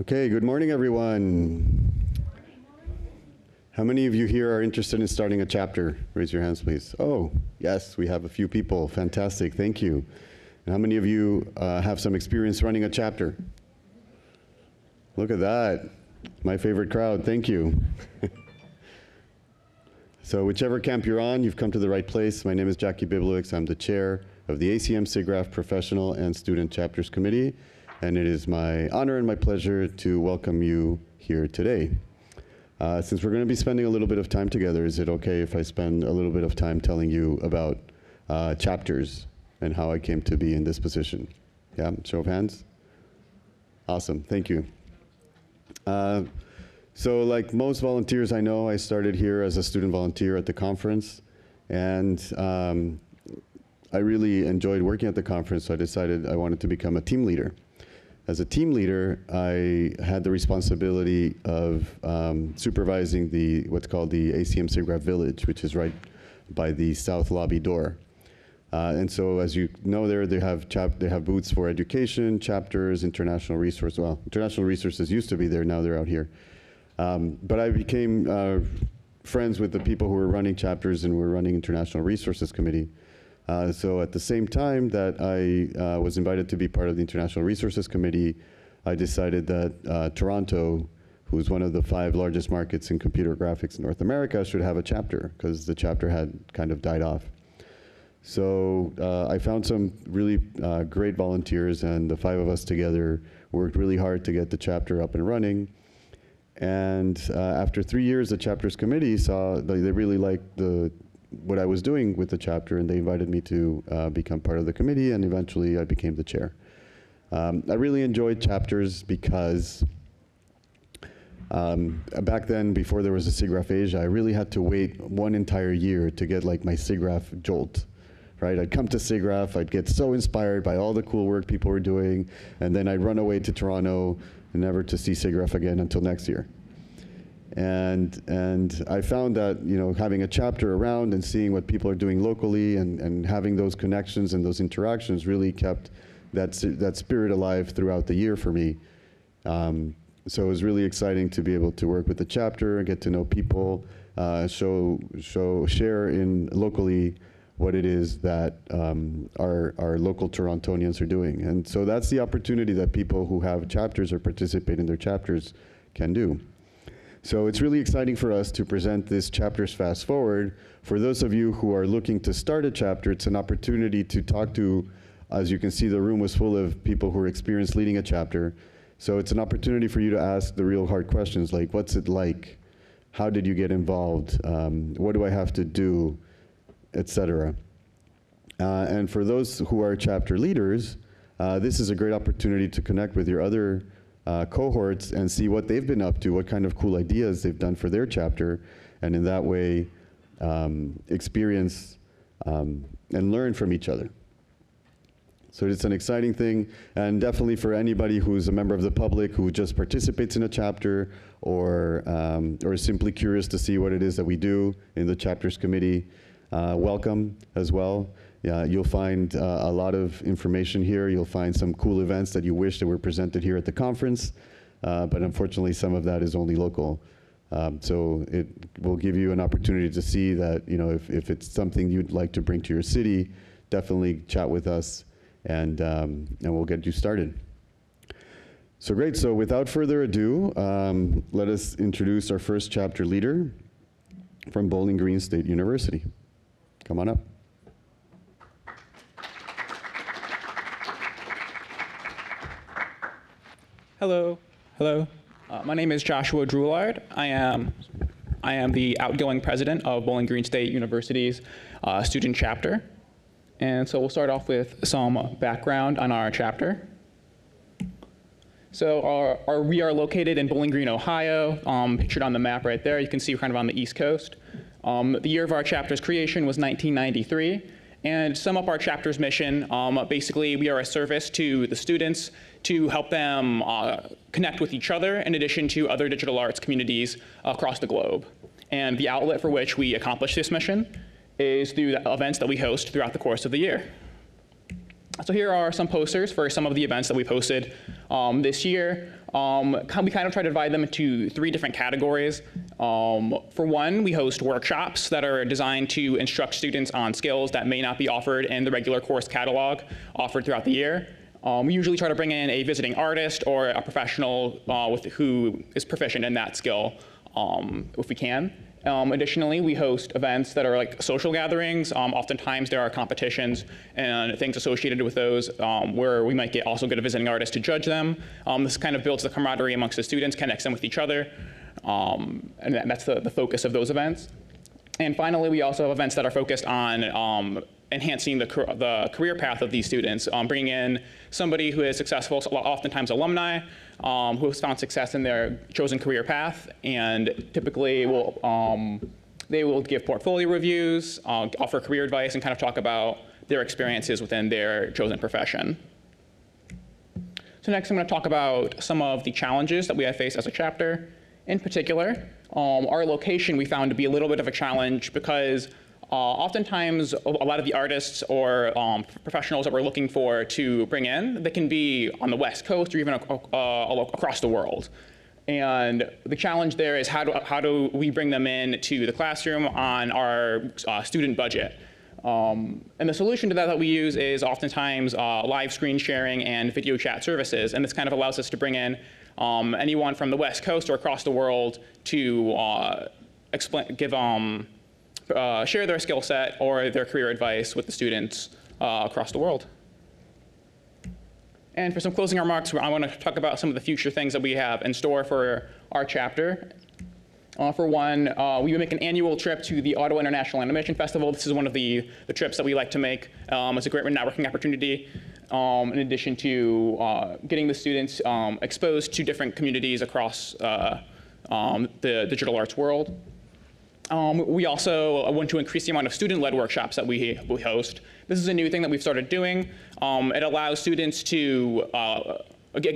Okay, good morning, everyone. How many of you here are interested in starting a chapter? Raise your hands, please. Oh, yes, we have a few people. Fantastic, thank you. And how many of you uh, have some experience running a chapter? Look at that. My favorite crowd, thank you. so, whichever camp you're on, you've come to the right place. My name is Jackie Bibliowicz. I'm the chair of the ACM SIGGRAPH Professional and Student Chapters Committee and it is my honor and my pleasure to welcome you here today. Uh, since we're going to be spending a little bit of time together, is it okay if I spend a little bit of time telling you about uh, chapters and how I came to be in this position? Yeah, show of hands? Awesome, thank you. Uh, so like most volunteers I know, I started here as a student volunteer at the conference, and um, I really enjoyed working at the conference, so I decided I wanted to become a team leader as a team leader, I had the responsibility of um, supervising the what's called the ACM SIGGRAPH Village, which is right by the south lobby door. Uh, and so, as you know, there they have chap- they have booths for education, chapters, international resource. Well, international resources used to be there; now they're out here. Um, but I became uh, friends with the people who were running chapters and were running international resources committee. Uh, so at the same time that I uh, was invited to be part of the International Resources Committee, I decided that uh, Toronto, who's one of the five largest markets in computer graphics in North America, should have a chapter because the chapter had kind of died off. So uh, I found some really uh, great volunteers, and the five of us together worked really hard to get the chapter up and running. And after three years, the chapters committee saw they really liked the what I was doing with the chapter, and they invited me to uh, become part of the committee, and eventually I became the chair. Um, I really enjoyed chapters because um, back then, before there was a SIGGRAPH Asia, I really had to wait one entire year to get like my SIGGRAPH jolt. Right, I'd come to SIGGRAPH, I'd get so inspired by all the cool work people were doing, and then I'd run away to Toronto, and never to see SIGGRAPH again until next year. And, and I found that you know, having a chapter around and seeing what people are doing locally and, and having those connections and those interactions really kept that, that spirit alive throughout the year for me. Um, so it was really exciting to be able to work with the chapter and get to know people, uh, show, show, share in locally what it is that um, our, our local Torontonians are doing. And so that's the opportunity that people who have chapters or participate in their chapters can do. So it's really exciting for us to present this Chapters Fast Forward. For those of you who are looking to start a chapter, it's an opportunity to talk to, as you can see, the room was full of people who are experienced leading a chapter. So it's an opportunity for you to ask the real hard questions like, what's it like? How did you get involved? Um, what do I have to do? Etc. Uh, and for those who are chapter leaders, uh, this is a great opportunity to connect with your other uh, cohorts and see what they've been up to, what kind of cool ideas they've done for their chapter, and in that way um, experience um, and learn from each other. So it's an exciting thing, and definitely for anybody who's a member of the public who just participates in a chapter or, um, or is simply curious to see what it is that we do in the chapters committee, uh, welcome as well. Yeah, you'll find uh, a lot of information here. You'll find some cool events that you wish that were presented here at the conference, uh, but unfortunately some of that is only local. Um, so it will give you an opportunity to see that, you know, if, if it's something you'd like to bring to your city, definitely chat with us and, um, and we'll get you started. So great, so without further ado, um, let us introduce our first chapter leader from Bowling Green State University. Come on up. Hello. Hello. Uh, my name is Joshua Droulard. I am, I am the outgoing president of Bowling Green State University's uh, student chapter. And so we'll start off with some background on our chapter. So our, our, we are located in Bowling Green, Ohio, um, pictured on the map right there. You can see we're kind of on the East Coast. Um, the year of our chapter's creation was 1993. And sum up our chapter's mission, um, basically we are a service to the students to help them uh, connect with each other in addition to other digital arts communities across the globe. And the outlet for which we accomplish this mission is through the events that we host throughout the course of the year. So here are some posters for some of the events that we posted um, this year. Um, we kind of try to divide them into three different categories. Um, for one, we host workshops that are designed to instruct students on skills that may not be offered in the regular course catalog offered throughout the year. Um, we usually try to bring in a visiting artist or a professional uh, with, who is proficient in that skill um, if we can. Um, additionally, we host events that are like social gatherings. Um, oftentimes there are competitions and things associated with those um, where we might get also get a visiting artist to judge them. Um, this kind of builds the camaraderie amongst the students, connects them with each other, um, and that's the, the focus of those events. And finally, we also have events that are focused on um, enhancing the, the career path of these students, bringing in somebody who is successful, oftentimes alumni, um, who has found success in their chosen career path, and typically will um, they will give portfolio reviews, uh, offer career advice, and kind of talk about their experiences within their chosen profession. So next I'm going to talk about some of the challenges that we have faced as a chapter. In particular, um, our location we found to be a little bit of a challenge because uh, oftentimes, a lot of the artists or um, professionals that we're looking for to bring in, they can be on the West Coast or even uh, across the world. And the challenge there is how do, how do we bring them in to the classroom on our uh, student budget? Um, and the solution to that that we use is oftentimes uh, live screen sharing and video chat services. And this kind of allows us to bring in um, anyone from the West Coast or across the world to uh, explain, give um, uh, share their skill set or their career advice with the students uh, across the world. And for some closing remarks, I want to talk about some of the future things that we have in store for our chapter. Uh, for one, uh, we will make an annual trip to the Ottawa International Animation Festival. This is one of the, the trips that we like to make. Um, it's a great networking opportunity, um, in addition to uh, getting the students um, exposed to different communities across uh, um, the digital arts world. Um, we also want to increase the amount of student-led workshops that we, we host. This is a new thing that we've started doing. Um, it allows students to, uh,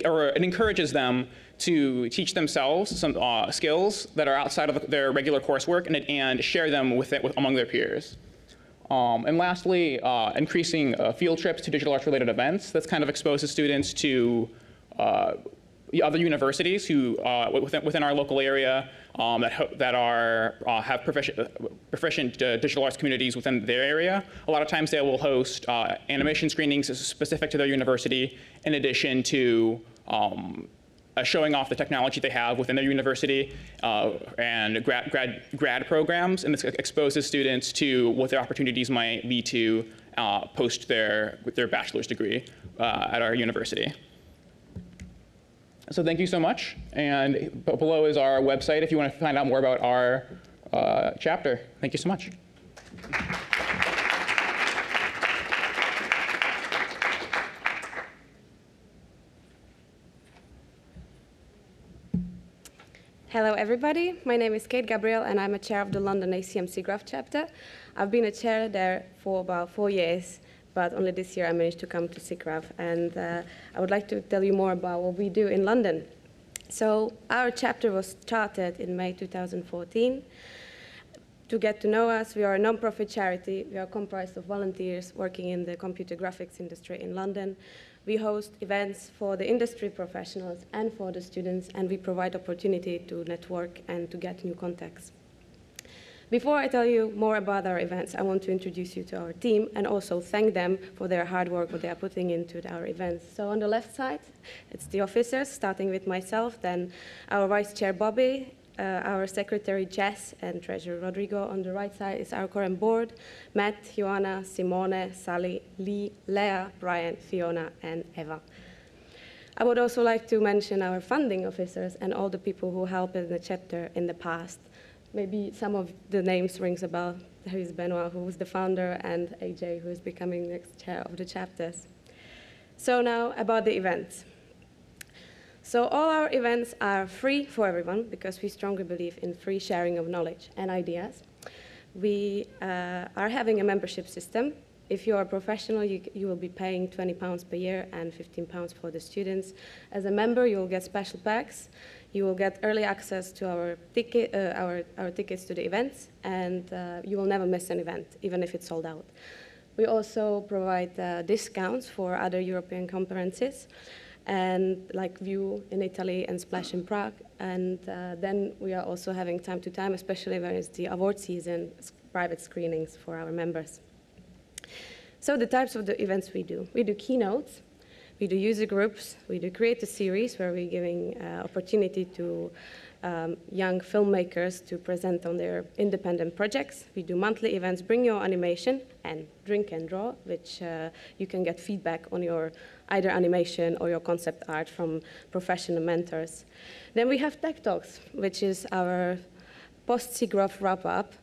or it encourages them to teach themselves some uh, skills that are outside of their regular coursework and, and share them with it with, among their peers. Um, and lastly, uh, increasing uh, field trips to digital arts related events. That's kind of exposes students to uh, other universities who uh, within, within our local area um, that, that are, uh, have proficient, uh, digital arts communities within their area. A lot of times they will host uh, animation screenings specific to their university in addition to um, showing off the technology they have within their university uh, and grad, grad, grad programs. And this exposes students to what their opportunities might be to post their, their bachelor's degree at our university. So thank you so much. And below is our website if you want to find out more about our uh, chapter. Thank you so much. Hello, everybody. My name is Kate Gabriel, and I'm a chair of the London ACM SIGGRAPH chapter. I've been a chair there for about four years, but only this year I managed to come to SIGGRAPH. And uh, I would like to tell you more about what we do in London. So our chapter was started in May 2014. To get to know us, we are a non-profit charity. We are comprised of volunteers working in the computer graphics industry in London. We host events for the industry professionals and for the students, and we provide opportunity to network and to get new contacts. Before I tell you more about our events, I want to introduce you to our team and also thank them for their hard work what they are putting into our events. So on the left side, it's the officers, starting with myself, then our Vice Chair Bobby, uh, our Secretary Jess, and Treasurer Rodrigo. On the right side is our current board, Matt, Joanna, Simone, Sally, Lee, Leah, Brian, Fiona, and Eva. I would also like to mention our funding officers and all the people who helped in the chapter in the past. Maybe some of the names rings a bell. There is Benoit, who was the founder, and AJ, who is becoming next chair of the chapters. So now about the events. So all our events are free for everyone because we strongly believe in free sharing of knowledge and ideas. We uh, are having a membership system. If you are a professional, you, you will be paying 20 pounds per year and 15 pounds for the students. As a member, you will get special packs you will get early access to our, ticket, uh, our, our tickets to the events, and uh, you will never miss an event, even if it's sold out. We also provide uh, discounts for other European conferences, and like View in Italy and Splash in Prague. And uh, then we are also having time to time, especially when it's the award season, private screenings for our members. So the types of the events we do, we do keynotes, we do user groups, we do create a series where we're giving uh, opportunity to um, young filmmakers to present on their independent projects. We do monthly events, bring your animation and drink and draw, which uh, you can get feedback on your either animation or your concept art from professional mentors. Then we have Tech Talks, which is our post-SIGGRAPH wrap-up,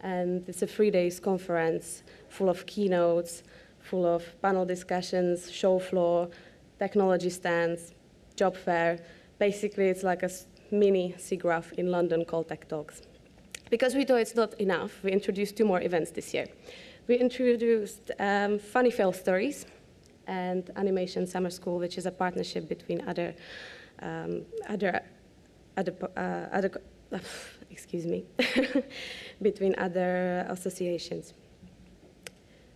and it's a three days conference full of keynotes, full of panel discussions, show floor, technology stands, job fair. Basically, it's like a mini SIGGRAPH in London called Tech Talks. Because we thought it's not enough, we introduced two more events this year. We introduced um, Funny Fail Stories and Animation Summer School, which is a partnership between other, um, other, other, uh, other excuse me, between other associations.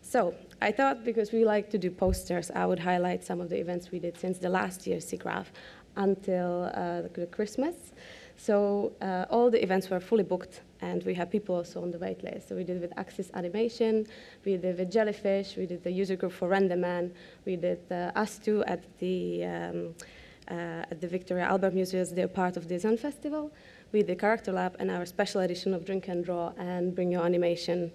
So I thought because we like to do posters, I would highlight some of the events we did since the last year's SIGGRAPH until uh, the Christmas. So uh, all the events were fully booked, and we have people also on the wait list. So we did with Axis Animation, we did with Jellyfish, we did the user group for Renderman, we did uh, us two at the um, uh, at the Victoria Albert Museum. They're part of the Zen Festival. We did Character Lab and our special edition of Drink and Draw and Bring Your Animation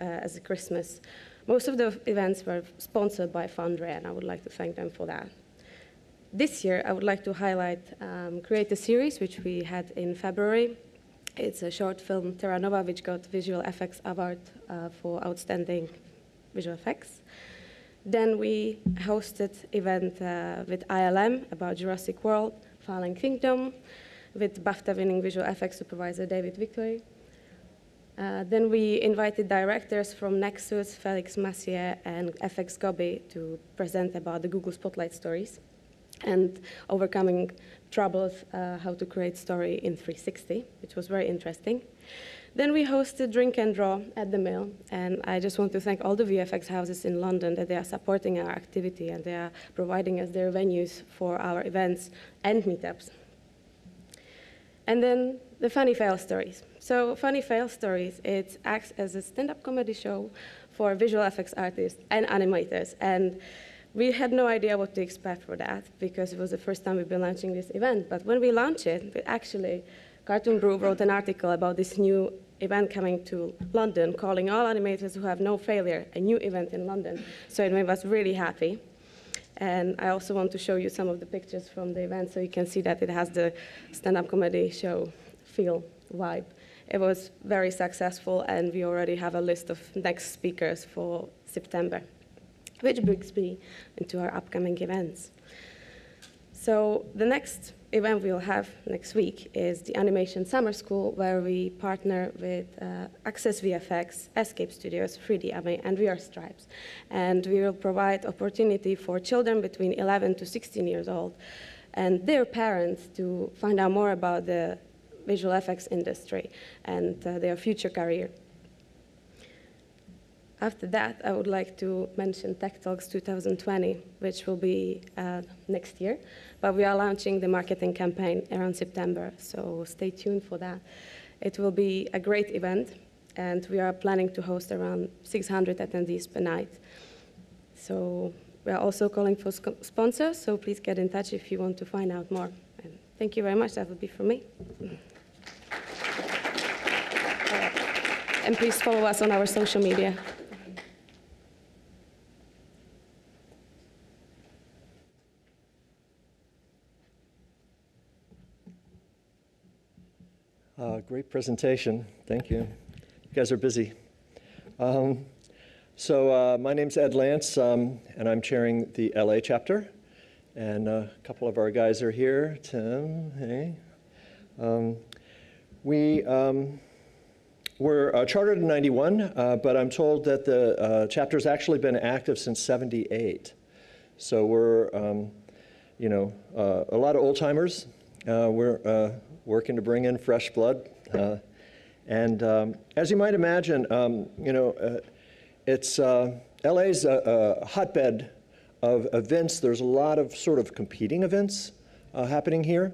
uh, as a Christmas. Most of the events were sponsored by Foundry, and I would like to thank them for that. This year, I would like to highlight um, Create a Series, which we had in February. It's a short film, Terra Nova, which got Visual Effects Award uh, for Outstanding Visual Effects. Then we hosted event uh, with ILM about Jurassic World, Fallen Kingdom, with BAFTA-winning visual effects supervisor David Vickery. Uh, then we invited directors from Nexus, Felix Massie, and FX Goby to present about the Google Spotlight stories and overcoming troubles, uh, how to create story in 360, which was very interesting. Then we hosted Drink and Draw at the Mill, and I just want to thank all the VFX houses in London that they are supporting our activity and they are providing us their venues for our events and meetups. And then the funny fail stories. So funny fail stories, it acts as a stand-up comedy show for visual effects artists and animators. And we had no idea what to expect for that because it was the first time we've been launching this event. But when we launched it, actually, Cartoon Brew wrote an article about this new event coming to London, calling all animators who have no failure a new event in London. So it made us really happy. And I also want to show you some of the pictures from the event so you can see that it has the stand up comedy show feel, vibe. It was very successful, and we already have a list of next speakers for September, which brings me into our upcoming events. So, the next event we'll have next week is the Animation Summer School, where we partner with uh, Axis VFX, Escape Studios, 3D Ame, and VR Stripes. And we will provide opportunity for children between 11 to 16 years old and their parents to find out more about the visual effects industry and uh, their future career. After that, I would like to mention Tech Talks 2020, which will be uh, next year. But we are launching the marketing campaign around September, so stay tuned for that. It will be a great event, and we are planning to host around 600 attendees per night. So we are also calling for sponsors, so please get in touch if you want to find out more. And thank you very much. That would be for me. And please follow us on our social media. Uh, great presentation. Thank you. You guys are busy. Um, so, uh, my name's Ed Lantz, um, and I'm chairing the LA chapter. And uh, a couple of our guys are here. Tim, hey. Um, we um, were uh, chartered in 91, uh, but I'm told that the uh, chapter's actually been active since 78. So, we're, um, you know, uh, a lot of old timers. Uh, we're uh, working to bring in fresh blood. And um, as you might imagine, um, you know, it's, uh, LA a, a hotbed of events. There's a lot of sort of competing events happening here.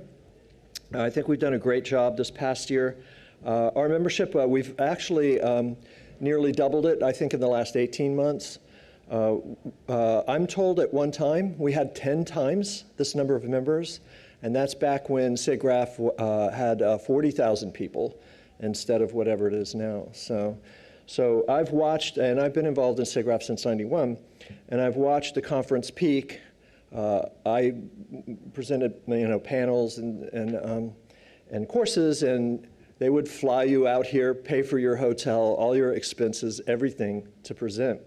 I think we've done a great job this past year. Uh, our membership, uh, we've actually um, nearly doubled it, I think, in the last 18 months. Uh, uh, I'm told at one time we had 10 times this number of members, and that's back when SIGGRAPH uh, had uh, 40,000 people instead of whatever it is now. So, so I've watched, and I've been involved in SIGGRAPH since 91, and I've watched the conference peak. I presented, you know, panels and, and, um, and courses, and they would fly you out here, pay for your hotel, all your expenses, everything to present.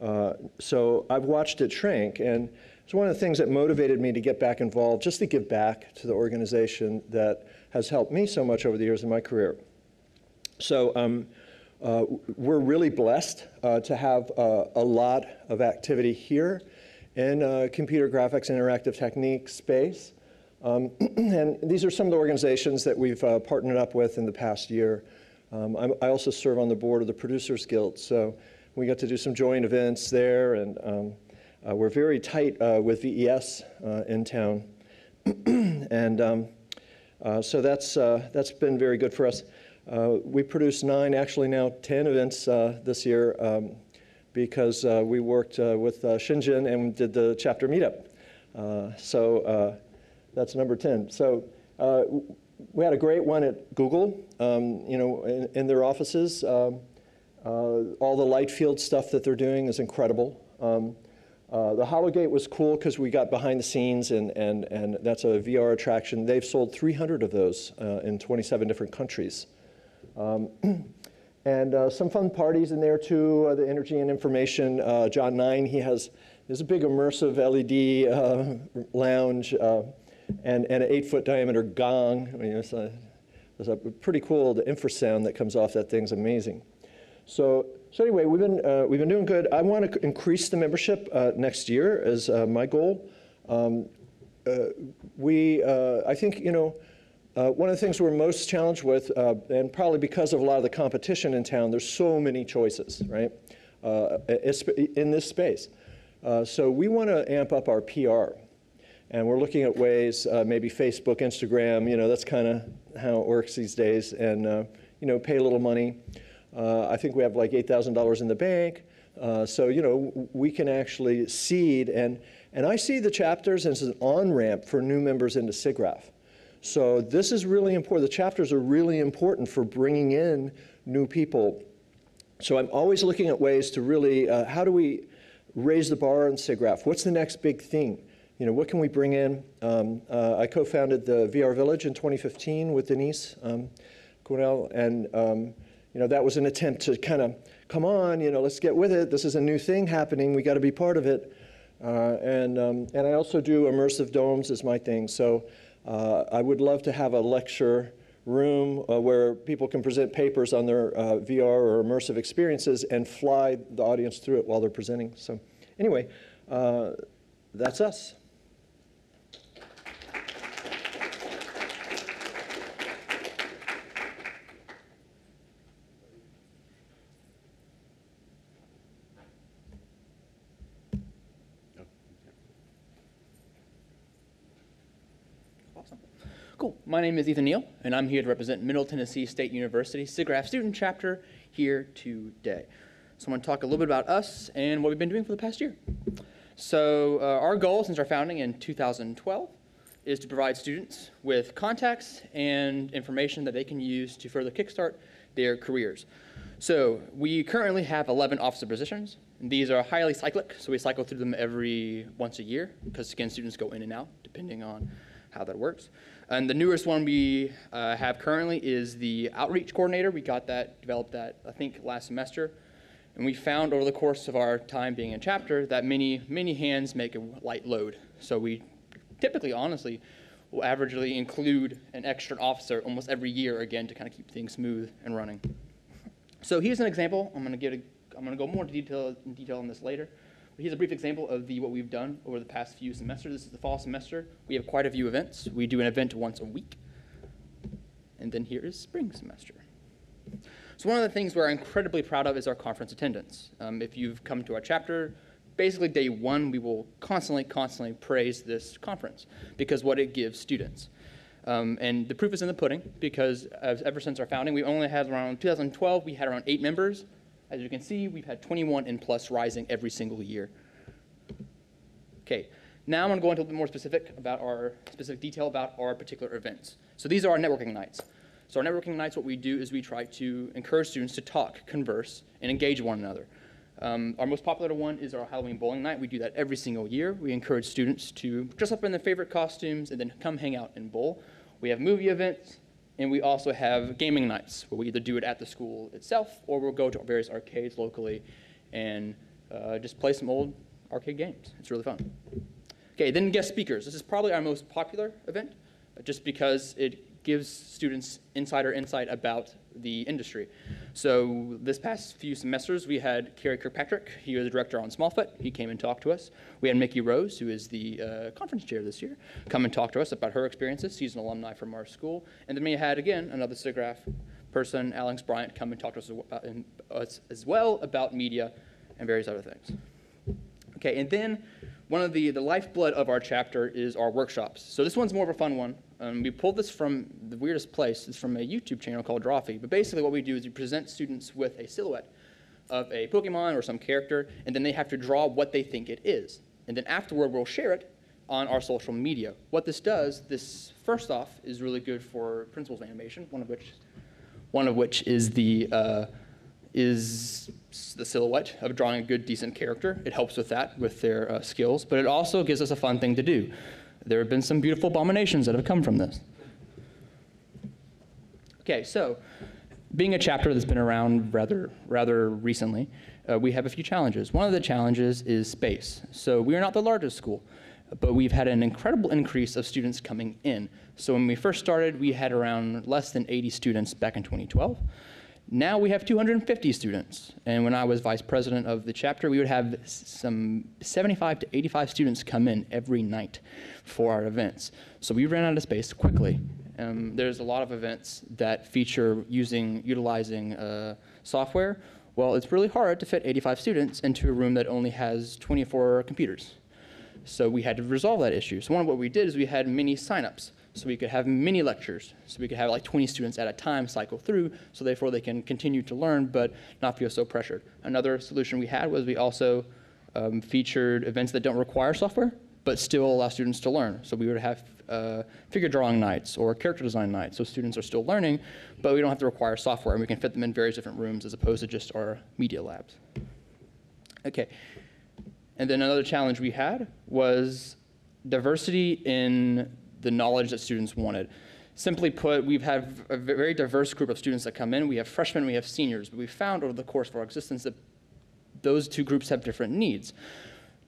Uh, so I've watched it shrink, and it's one of the things that motivated me to get back involved, just to give back to the organization that has helped me so much over the years in my career. So um, uh, we're really blessed uh, to have uh, a lot of activity here in uh, computer graphics interactive techniques space. Um, and these are some of the organizations that we've uh, partnered up with in the past year. Um, i also serve on the board of the Producers Guild, so we got to do some joint events there, and um, uh, we're very tight uh, with VES uh, in town. and um, uh, so that's, uh, that's been very good for us. we produced nine, actually now 10 events this year um, because we worked with Shenzhen and did the chapter meetup. so that's number 10. So uh, we had a great one at Google, um, you know, in, in their offices. Um, uh, all the light field stuff that they're doing is incredible. Um, uh, the Hologate was cool because we got behind the scenes, and, and, and that's a VR attraction. They've sold 300 of those uh, in 27 different countries. Um, and uh, some fun parties in there too, uh, the Energy and Information. Uh, John Nine, he has, there's a big immersive LED uh, lounge and, and an eight foot diameter gong. I mean, it's a, it's a pretty cool, the infrasound that comes off that thing's amazing. So, so anyway, we've been, uh, we've been doing good. I want to increase the membership uh, next year as uh, my goal. Um, uh, we, uh, I think, you know, uh, one of the things we're most challenged with, and probably because of a lot of the competition in town, there's so many choices, right, in this space. so we want to amp up our PR. And we're looking at ways, uh, maybe Facebook, Instagram, you know, that's kind of how it works these days, and, uh, you know, pay a little money. Uh, I think we have like $8,000 in the bank. Uh, so, you know, we can actually seed, and, and I see the chapters as an on ramp for new members into SIGGRAPH. So, this is really important. The chapters are really important for bringing in new people. So, I'm always looking at ways to really, uh, how do we raise the bar in SIGGRAPH? What's the next big thing? You know, what can we bring in? Um, uh, I co-founded the VR Village in 2015 with Denise um, Quesnel, and um, you know, that was an attempt to kind of, come on, you know, let's get with it. This is a new thing happening. We got to be part of it. Uh, and, um, and I also do immersive domes as my thing. So uh, I would love to have a lecture room uh, where people can present papers on their uh, VR or immersive experiences and fly the audience through it while they're presenting. So anyway, uh, that's us. Cool. My name is Ethan Neal, and I'm here to represent Middle Tennessee State University SIGGRAPH student chapter here today. So I'm going to talk a little bit about us and what we've been doing for the past year. So uh, our goal since our founding in 2012 is to provide students with contacts and information that they can use to further kickstart their careers. So we currently have 11 officer positions. These are highly cyclic, so we cycle through them every once a year because again, students go in and out depending on how that works. And the newest one we uh, have currently is the outreach coordinator. We got that, developed that, I think, last semester. And we found over the course of our time being in chapter that many, many hands make a light load. So we typically, honestly, will averagely include an extra officer almost every year again to kind of keep things smooth and running. So here's an example. I'm going to get a, I'm going to go more into detail, in detail on this later. Here's a brief example of the what we've done over the past few semesters. This is the fall semester. We have quite a few events. We do an event once a week. And then here is spring semester. So one of the things we're incredibly proud of is our conference attendance. Um, if you've come to our chapter, basically day one, we will constantly, constantly praise this conference because what it gives students. Um, and the proof is in the pudding because ever since our founding, we only had around 2012, we had around eight members. As you can see, we've had 21 and plus rising every single year. Okay, now I'm going to go into a little bit more specific about our specific detail about our particular events. So these are our networking nights. So our networking nights, what we do is we try to encourage students to talk, converse, and engage one another. Um, our most popular one is our Halloween bowling night. We do that every single year. We encourage students to dress up in their favorite costumes and then come hang out and bowl. We have movie events, and we also have gaming nights where we either do it at the school itself or we'll go to various arcades locally and uh, just play some old arcade games. It's really fun. Okay, then guest speakers. This is probably our most popular event just because it gives students insider insight about the industry. So this past few semesters, we had Karey Kirkpatrick. He was the director on Smallfoot. He came and talked to us. We had Mikki Rose, who is the uh, conference chair this year, come and talk to us about her experiences. She's an alumni from our school. And then we had, again, another SIGGRAPH person, Alex Bryant, come and talk to us about, in, us as well about media and various other things. Okay, and then one of the, the lifeblood of our chapter is our workshops. So this one's more of a fun one. Um, we pulled this from the weirdest place. It's from a YouTube channel called Drawfee. But basically what we do is we present students with a silhouette of a Pokemon or some character, and then they have to draw what they think it is. And then afterward, we'll share it on our social media. What this does, this first off is really good for principles animation, one of which, one of which is the uh, is the silhouette of drawing a good, decent character. It helps with that, with their uh, skills, but it also gives us a fun thing to do. There have been some beautiful abominations that have come from this. Okay, so being a chapter that's been around rather, rather recently, uh, we have a few challenges. One of the challenges is space. So we are not the largest school, but we've had an incredible increase of students coming in. So when we first started, we had around less than 80 students back in 2012. Now we have 250 students. And when I was vice president of the chapter, we would have some 75 to 85 students come in every night for our events. So we ran out of space quickly. Um, there's a lot of events that feature using, utilizing uh, software. Well, it's really hard to fit 85 students into a room that only has 24 computers. So we had to resolve that issue. So one of what we did is we had mini signups. So we could have mini lectures. So we could have like 20 students at a time cycle through, so therefore they can continue to learn but not feel so pressured. Another solution we had was we also um, featured events that don't require software, but still allow students to learn. So we would have uh, figure drawing nights or character design nights, so students are still learning, but we don't have to require software, and we can fit them in various different rooms as opposed to just our media labs. Okay. And then another challenge we had was diversity in the knowledge that students wanted. Simply put, we've had a very diverse group of students that come in. We have freshmen, we have seniors, but we found over the course of our existence that those two groups have different needs.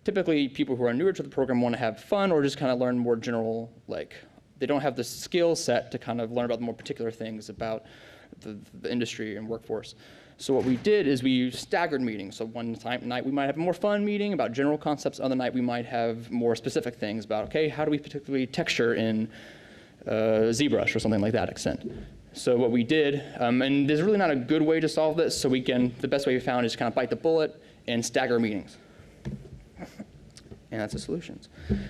Typically, people who are newer to the program want to have fun or just kind of learn more general, like, they don't have the skill set to kind of learn about the more particular things about the, the industry and workforce. So what we did is we used staggered meetings. So one time, night we might have a more fun meeting about general concepts. Other night we might have more specific things about, okay, how do we particularly texture in uh, ZBrush or something like that extent. So what we did, um, and there's really not a good way to solve this, so we can, the best way we found is kind of bite the bullet and stagger meetings. And that's the solutions.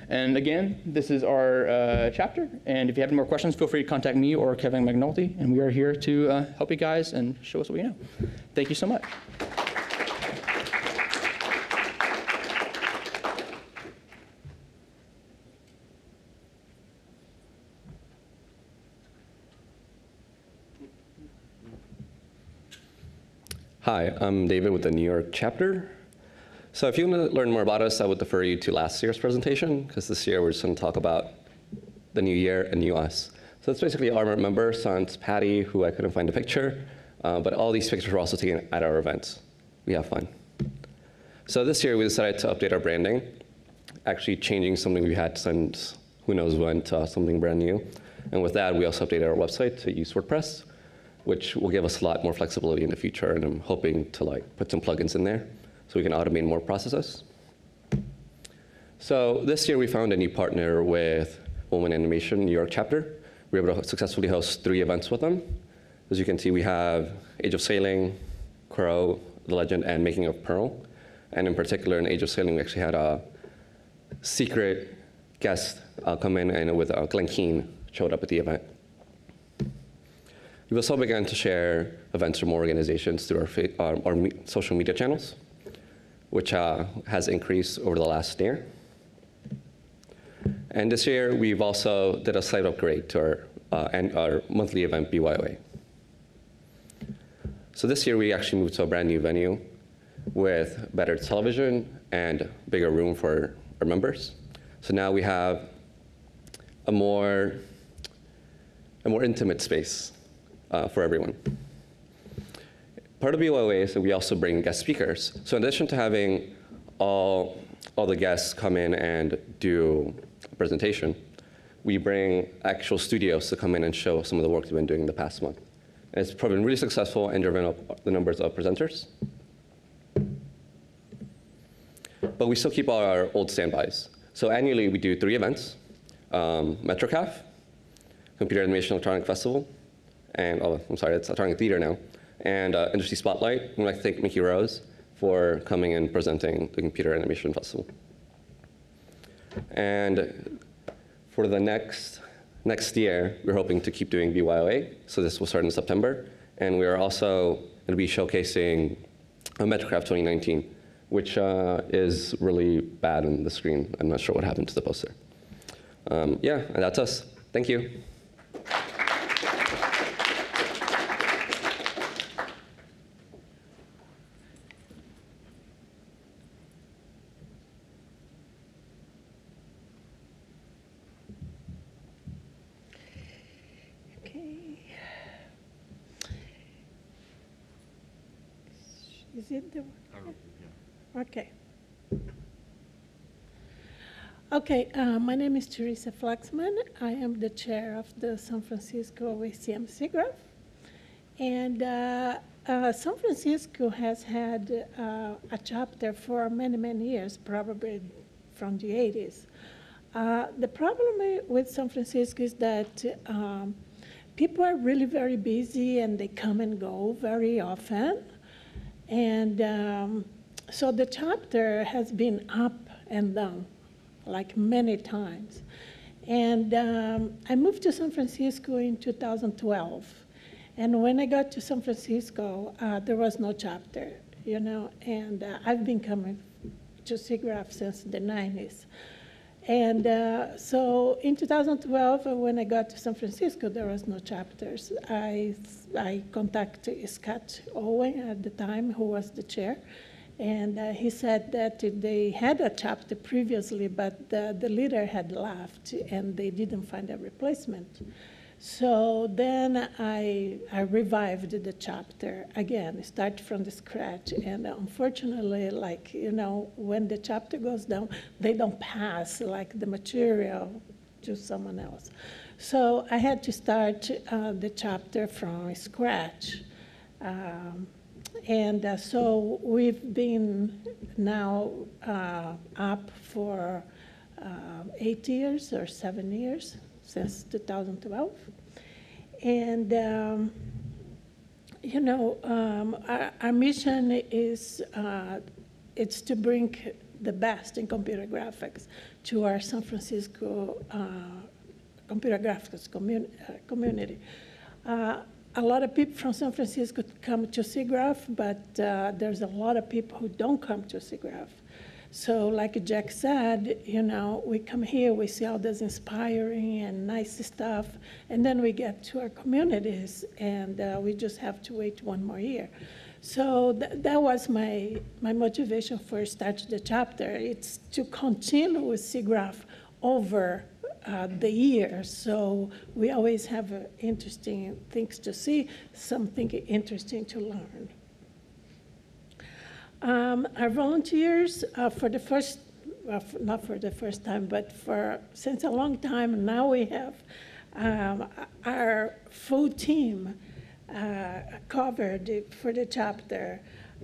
And again, this is our uh, chapter. And if you have any more questions, feel free to contact me or Kevin McNulty. And we are here to uh, help you guys and show us what you know. Thank you so much. Hi, I'm David with the New York chapter. So if you want to learn more about us, I would defer you to last year's presentation, because this year we're just going to talk about the new year and new us. So it's basically our member, sans Patty, who I couldn't find a picture, uh, but all these pictures were also taken at our events. We have fun. So this year we decided to update our branding, actually changing something we had since who knows when to something brand new. And with that, we also updated our website to use WordPress, which will give us a lot more flexibility in the future. And I'm hoping to like put some plugins in there so we can automate more processes. So this year we found a new partner with Woman Animation New York chapter. We were able to successfully host three events with them. As you can see, we have Age of Sailing, Crow, The Legend, and Making of Pearl. And in particular, in Age of Sailing, we actually had a secret guest uh, come in and with uh, Glen Keane showed up at the event. We also began to share events from more organizations through our, our, our social media channels, which uh, has increased over the last year. And this year, we've also did a slight upgrade to our, uh, and our monthly event, BYOA. So this year, we actually moved to a brand new venue with better television and bigger room for our members. So now we have a more, a more intimate space uh, for everyone. Part of BYOA is that we also bring guest speakers. So in addition to having all, all the guests come in and do a presentation, we bring actual studios to come in and show some of the work they've been doing in the past month. And it's proven really successful and driven up the numbers of presenters. But we still keep all our old standbys. So annually, we do three events, um, MetroCAF, Computer Animation Electronic Festival, and, oh, I'm sorry, it's Electronic Theater now, and uh, Industry Spotlight. I'd like to thank Mikki Rose for coming and presenting the Computer Animation Festival. And for the next, next year, we're hoping to keep doing BYOA, so this will start in September, and we are also going to be showcasing a MetroCAF 2019, which uh, is really bad on the screen. I'm not sure what happened to the poster. Um, yeah, and that's us. Thank you. Okay. Is it the? Okay. Okay, uh, my name is Teresa Flaxman. I am the chair of the San Francisco ACM SIGGRAPH. And uh, uh, San Francisco has had uh, a chapter for many, many years, probably from the 80s. Uh, the problem with San Francisco is that um, people are really very busy and they come and go very often. And um, so the chapter has been up and down like many times. And um, I moved to San Francisco in 2012. And when I got to San Francisco, uh, there was no chapter, you know, and uh, I've been coming to SIGGRAPH since the 90s. And uh, so in 2012, uh, when I got to San Francisco, there was no chapters. I, I contacted Scott Owen at the time, who was the chair, and uh, he said that they had a chapter previously, but the, the leader had left and they didn't find a replacement. So then I, I revived the chapter again, start from the scratch. And unfortunately, like, you know, when the chapter goes down, they don't pass like the material to someone else. So I had to start uh, the chapter from scratch. Um, and uh, so we've been now uh, up for uh, eight years or seven years since 2012. And, um, you know, um, our, our, mission is uh, it's to bring the best in computer graphics to our San Francisco uh, computer graphics uh, community a lot of people from San Francisco come to SIGGRAPH, but uh, there's a lot of people who don't come to SIGGRAPH. So like Jack said, you know, we come here, we see all this inspiring and nice stuff, and then we get to our communities, and uh, we just have to wait one more year. So th that was my, my motivation for starting the chapter. It's to continue with SIGGRAPH over uh, the year. So we always have uh, interesting things to see, something interesting to learn. Um, our volunteers, uh, for the first, not for the first time, but for since a long time, now we have um, our full team uh, covered for the chapter.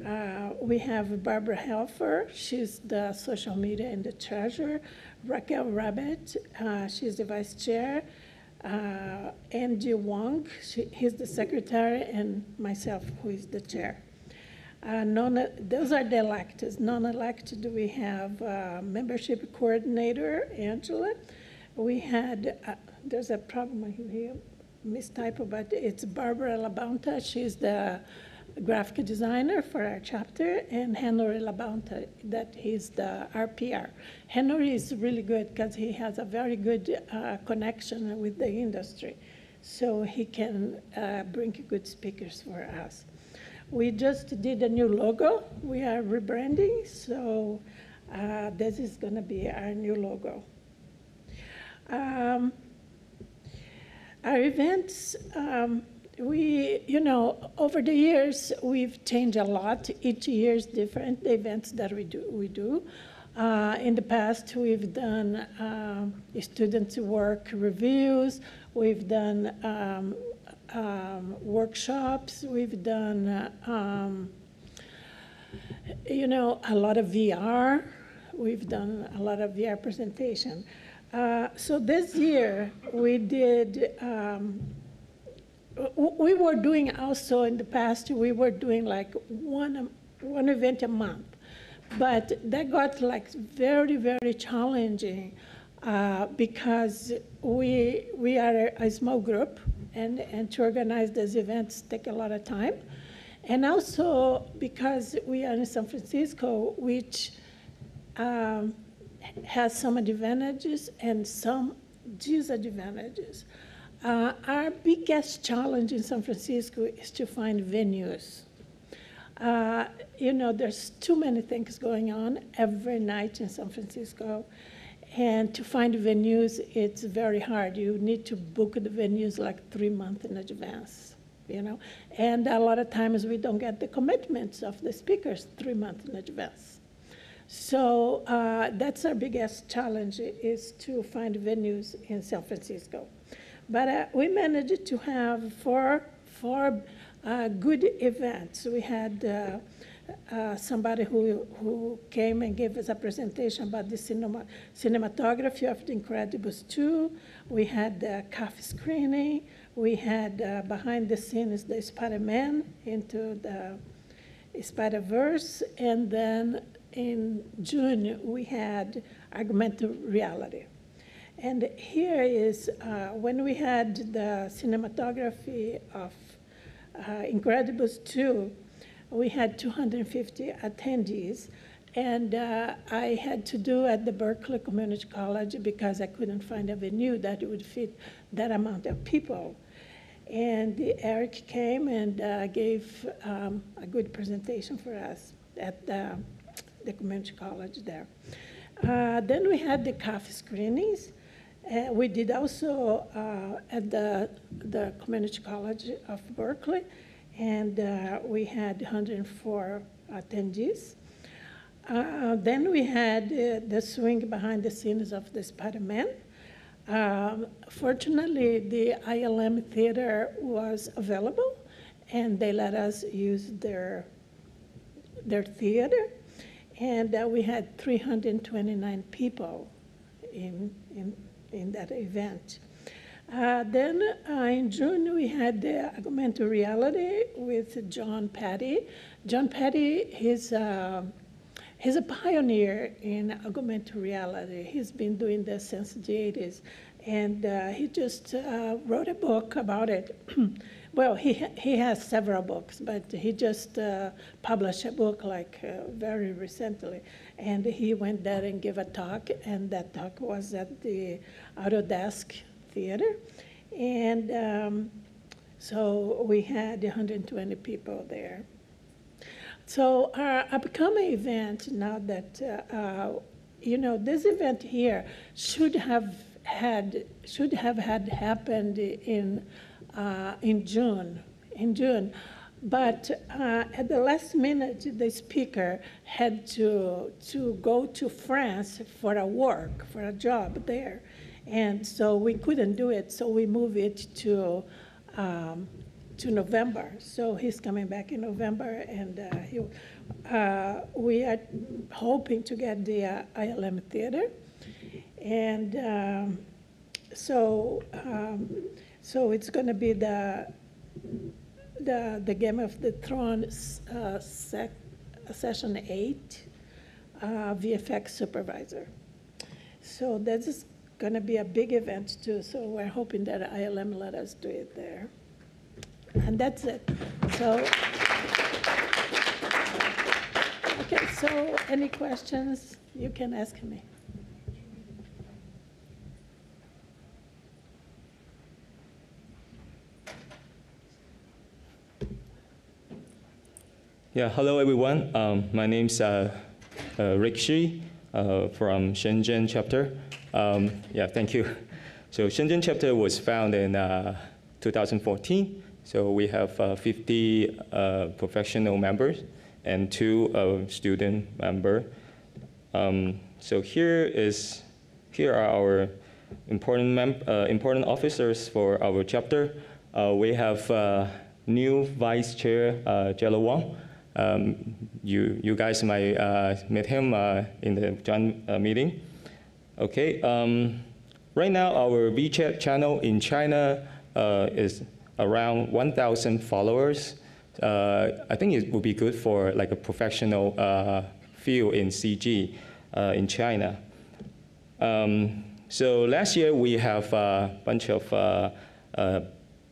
Uh, we have Barbara Helfer, she's the social media and the treasurer. Raquel Rabbit, uh, she's the vice chair. uh, Angie Wong, she, he's the secretary, and myself, who is the chair. Uh, non, those are the electeds. Non-elected, we have uh, membership coordinator, Angela. We had, uh, there's a problem here, mistypo, but it's Barbara Labonta. She's the graphic designer for our chapter, and Henry Labonte, that he's the RPR. Henry is really good because he has a very good uh, connection with the industry, so he can uh, bring good speakers for us. We just did a new logo. We are rebranding, so uh, this is going to be our new logo. Um, our events, um, we, you know, over the years, we've changed a lot. Each year is different, the events that we do. We do. Uh, in the past, we've done um, students' work reviews, we've done um, um, workshops, we've done, uh, um, you know, a lot of VR. We've done a lot of VR presentation. Uh, so this year, we did um, we were doing also in the past, we were doing like one, one event a month. But that got like very, very challenging uh, because we, we are a small group and, and to organize these events take a lot of time. And also because we are in San Francisco, which um, has some advantages and some disadvantages. Uh, our biggest challenge in San Francisco is to find venues. Uh, you know, there's too many things going on every night in San Francisco. And to find venues, it's very hard. You need to book the venues like three months in advance, you know? And a lot of times we don't get the commitments of the speakers three months in advance. So uh, that's our biggest challenge is to find venues in San Francisco. But uh, we managed to have four, four uh, good events. We had uh, uh, somebody who, who came and gave us a presentation about the cinema, cinematography of The Incredibles 2. We had the coffee screening. We had uh, behind the scenes the Spider-Man into the Spider-Verse. And then in June, we had augmented reality. And here is uh, when we had the cinematography of uh, Incredibles 2, we had 250 attendees. And uh, I had to do at the Berkeley Community College because I couldn't find a venue that would fit that amount of people. And Eric came and uh, gave um, a good presentation for us at the, the community college there. Uh, then we had the coffee screenings. We did also uh, at the, the Community College of Berkeley, and uh, we had 104 attendees. Uh, then we had uh, the swing behind the scenes of the Spider-Man. Um, fortunately, the ILM theater was available, and they let us use their, their theater. And uh, we had 329 people in, in in that event. Uh, then uh, in June, we had the augmented reality with Jon Peddie. Jon Peddie, he's, uh, he's a pioneer in augmented reality. He's been doing this since the 80s. And uh, he just uh, wrote a book about it. well, he, he has several books, but he just uh, published a book like very recently. And he went there and gave a talk, and that talk was at the Autodesk Theater. And um, so we had 120 people there. So our upcoming event, now that, uh, uh, you know, this event here should have had, should have had happened in, uh, in June, in June. But uh, at the last minute, the speaker had to, to go to France for a work, for a job there. And so we couldn't do it, so we moved it to, um, to November. So he's coming back in November, and uh, he, uh, we are hoping to get the uh, ILM Theater. And um, so, um, so it's going to be the, the, the Game of the Thrones uh, sec, session eight, uh, VFX supervisor. So this is going to be a big event too. So we're hoping that ILM let us do it there. And that's it. So, okay, so any questions, you can ask me. Yeah, hello everyone. Um, my name's uh, uh, Rick Shi uh, from Shenzhen chapter. Um, yeah, thank you. So Shenzhen chapter was founded in uh, 2014. So we have uh, 50 uh, professional members and two uh, student member. Um, so here is here are our important mem- important officers for our chapter. We have new vice chair uh, Jello Wang. Um, you you guys might uh, meet him uh, in the joint uh, meeting. Okay. Um, right now, our WeChat channel in China uh, is around 1,000 followers. Uh, I think it would be good for like a professional uh, field in CG in China. Um, so last year we have a bunch of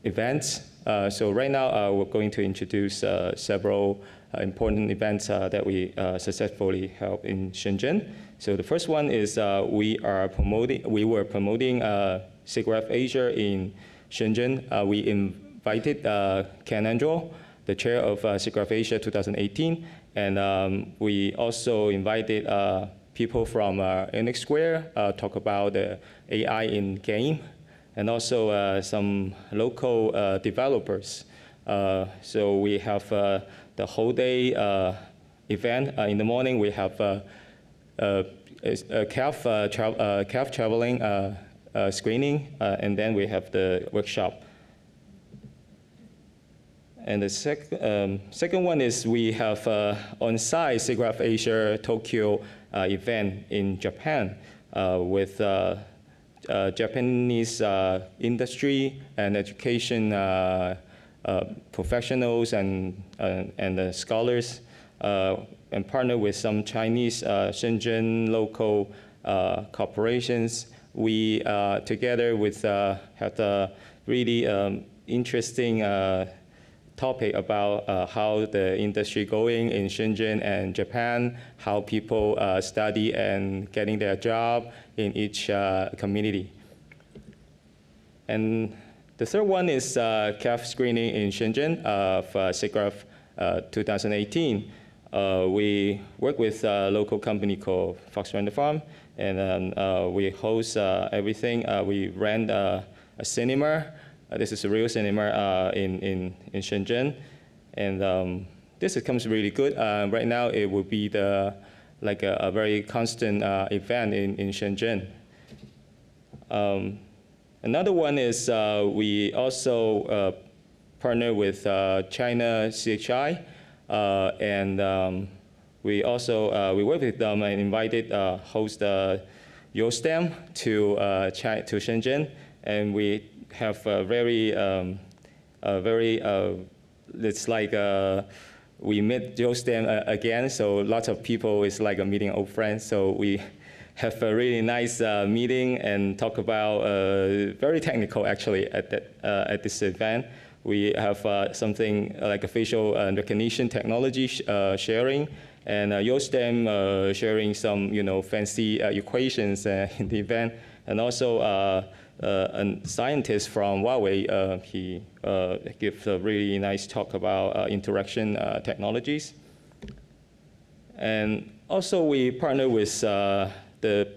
events. So right now we're going to introduce several important events uh, that we uh, successfully held in Shenzhen. So the first one is uh, we are promoting. We were promoting uh, SIGGRAPH Asia in Shenzhen. Uh, we invited uh, Ken Anjyo, the chair of uh, SIGGRAPH Asia 2018, and um, we also invited uh, people from uh, Enix Square uh, talk about the AI in game, and also uh, some local uh, developers. Uh, so we have uh, the whole day uh, event. Uh, in the morning, we have uh, uh, a CAF, uh, tra- uh, CAF traveling uh, uh, screening, uh, and then we have the workshop. And the sec- um, second one is we have uh, on-site SIGGRAPH Asia Tokyo uh, event in Japan uh, with uh, uh, Japanese uh, industry and education uh, uh, professionals and, uh, and uh, scholars uh, and partner with some Chinese uh, Shenzhen local uh, corporations. We uh, together with uh, had a really um, interesting uh, topic about uh, how the industry going in Shenzhen and Japan, how people uh, study and getting their job in each uh, community. And the third one is uh, CAF screening in Shenzhen of uh, SIGGRAPH uh, 2018. Uh, we work with a local company called Fox Render Farm, and um, we host everything. We rent a cinema. This is a real cinema in, in, in Shenzhen. And um, this comes really good. Right now, it will be the, like a, a very constant event in, in Shenzhen. Um, another one is uh, we also uh, partner with uh, China CHI, uh, and um, we also uh, we work with them and invited uh, host uh, YoSTEM to to Shenzhen, and we have a very um, a very it's like we met YoSTEM again, so lots of people is like a meeting old friends. So we have a really nice uh, meeting and talk about uh, very technical actually at that uh, at this event. We have uh, something like a facial uh, recognition technology sh- uh, sharing, and uh, YoSTEM sharing some you know fancy equations in the event, and also. A scientist from Huawei, he gives a really nice talk about interaction technologies. And also we partner with the,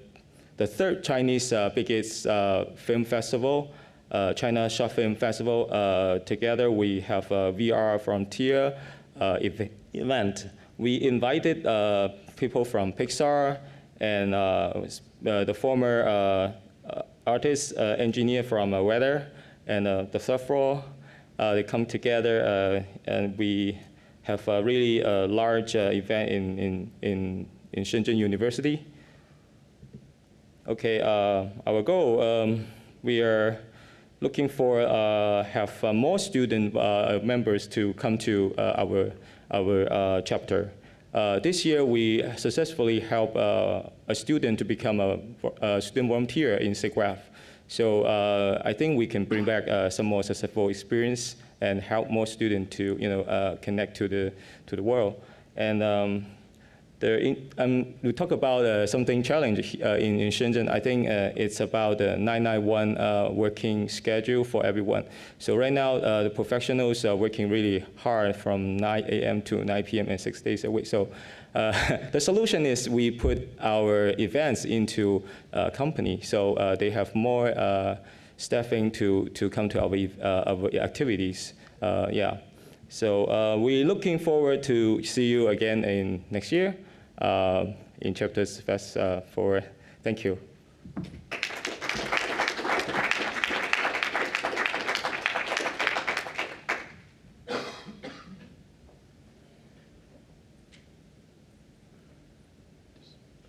the third Chinese uh, biggest uh, film festival, uh, China Short Film Festival. Uh, together we have uh, a VR Frontier uh, ev- event. We invited people from Pixar and the former artist, engineer from Weta and the third they come together and we have a really large event in, in, in, in Shenzhen University. Okay, uh, our goal, um, we are looking for uh, have uh, more student members to come to our our chapter. Uh, this year, we successfully helped uh, a student to become a, a student volunteer in SIGGRAPH. So uh, I think we can bring back some more successful experience and help more students to you know connect to the to the world. And um, um, we talk about uh, something challenge uh, in, in Shenzhen. I think uh, it's about the 991 uh, working schedule for everyone. So right now, uh, the professionals are working really hard from 9 a.m. to 9 p.m. and six days a week. So uh, the solution is we put our events into a company, so they have more staffing to, to come to our, our activities. Yeah. So we're looking forward to see you again in next year in Chapters Fest uh, for. Thank you.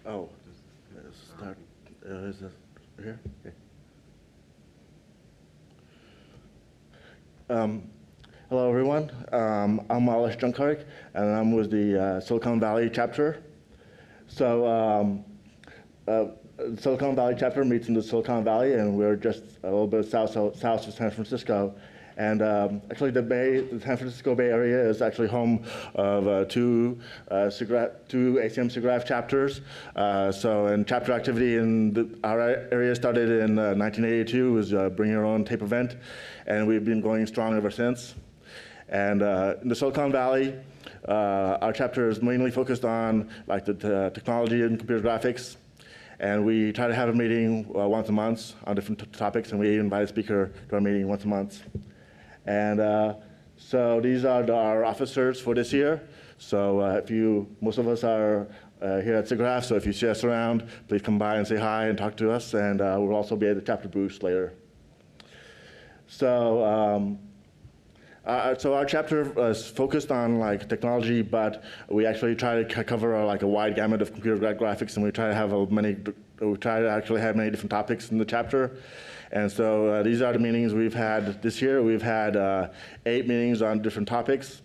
Oh, start, uh, here? Um, Hello, everyone. Um, I'm Alish Junkarik, and I'm with the uh, Silicon Valley chapter. So, um, uh, Silicon Valley chapter meets in the Silicon Valley, and we're just a little bit south, south, of San Francisco. And um, actually, the Bay, the San Francisco Bay Area is actually home of uh, two uh, two ACM SIGGRAPH chapters. Uh, so, and chapter activity in the, our area started in uh, 1982. It was uh, Bring Your Own Tape event, and we've been going strong ever since. And uh, in the Silicon Valley, uh, our chapter is mainly focused on like the t- technology and computer graphics. And we try to have a meeting uh, once a month on different t- topics, and we invite a speaker to our meeting once a month. And uh, so these are the, our officers for this year. So uh, if you, most of us are uh, here at SIGGRAPH, so if you see us around, please come by and say hi and talk to us, and uh, we'll also be at the chapter booth later. So, um, uh, so our chapter is focused on like technology, but we actually try to cover uh, like a wide gamut of computer graphics, and we try to have a many. We try to actually have many different topics in the chapter, and so uh, these are the meetings we've had this year. We've had uh, eight meetings on different topics.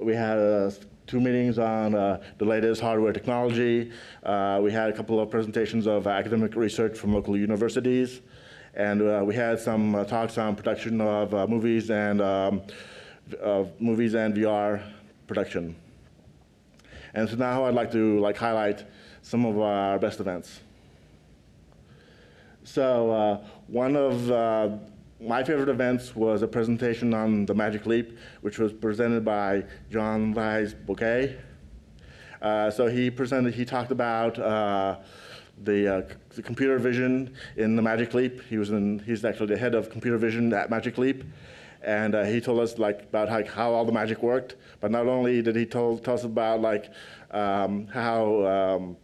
We had uh, two meetings on uh, the latest hardware technology. Uh, we had a couple of presentations of academic research from local universities. And uh, we had some uh, talks on production of uh, movies and um, of movies and VR production. And so now I'd like to like highlight some of our best events. So uh, one of uh, my favorite events was a presentation on the Magic Leap, which was presented by Jean-Yves Bouguet. Uh, so he presented, he talked about uh, the, uh, the computer vision in the Magic Leap. He was in, he's actually the head of computer vision at Magic Leap. And uh, he told us like about like, how all the magic worked, but not only did he tell, tell us about like um, how um,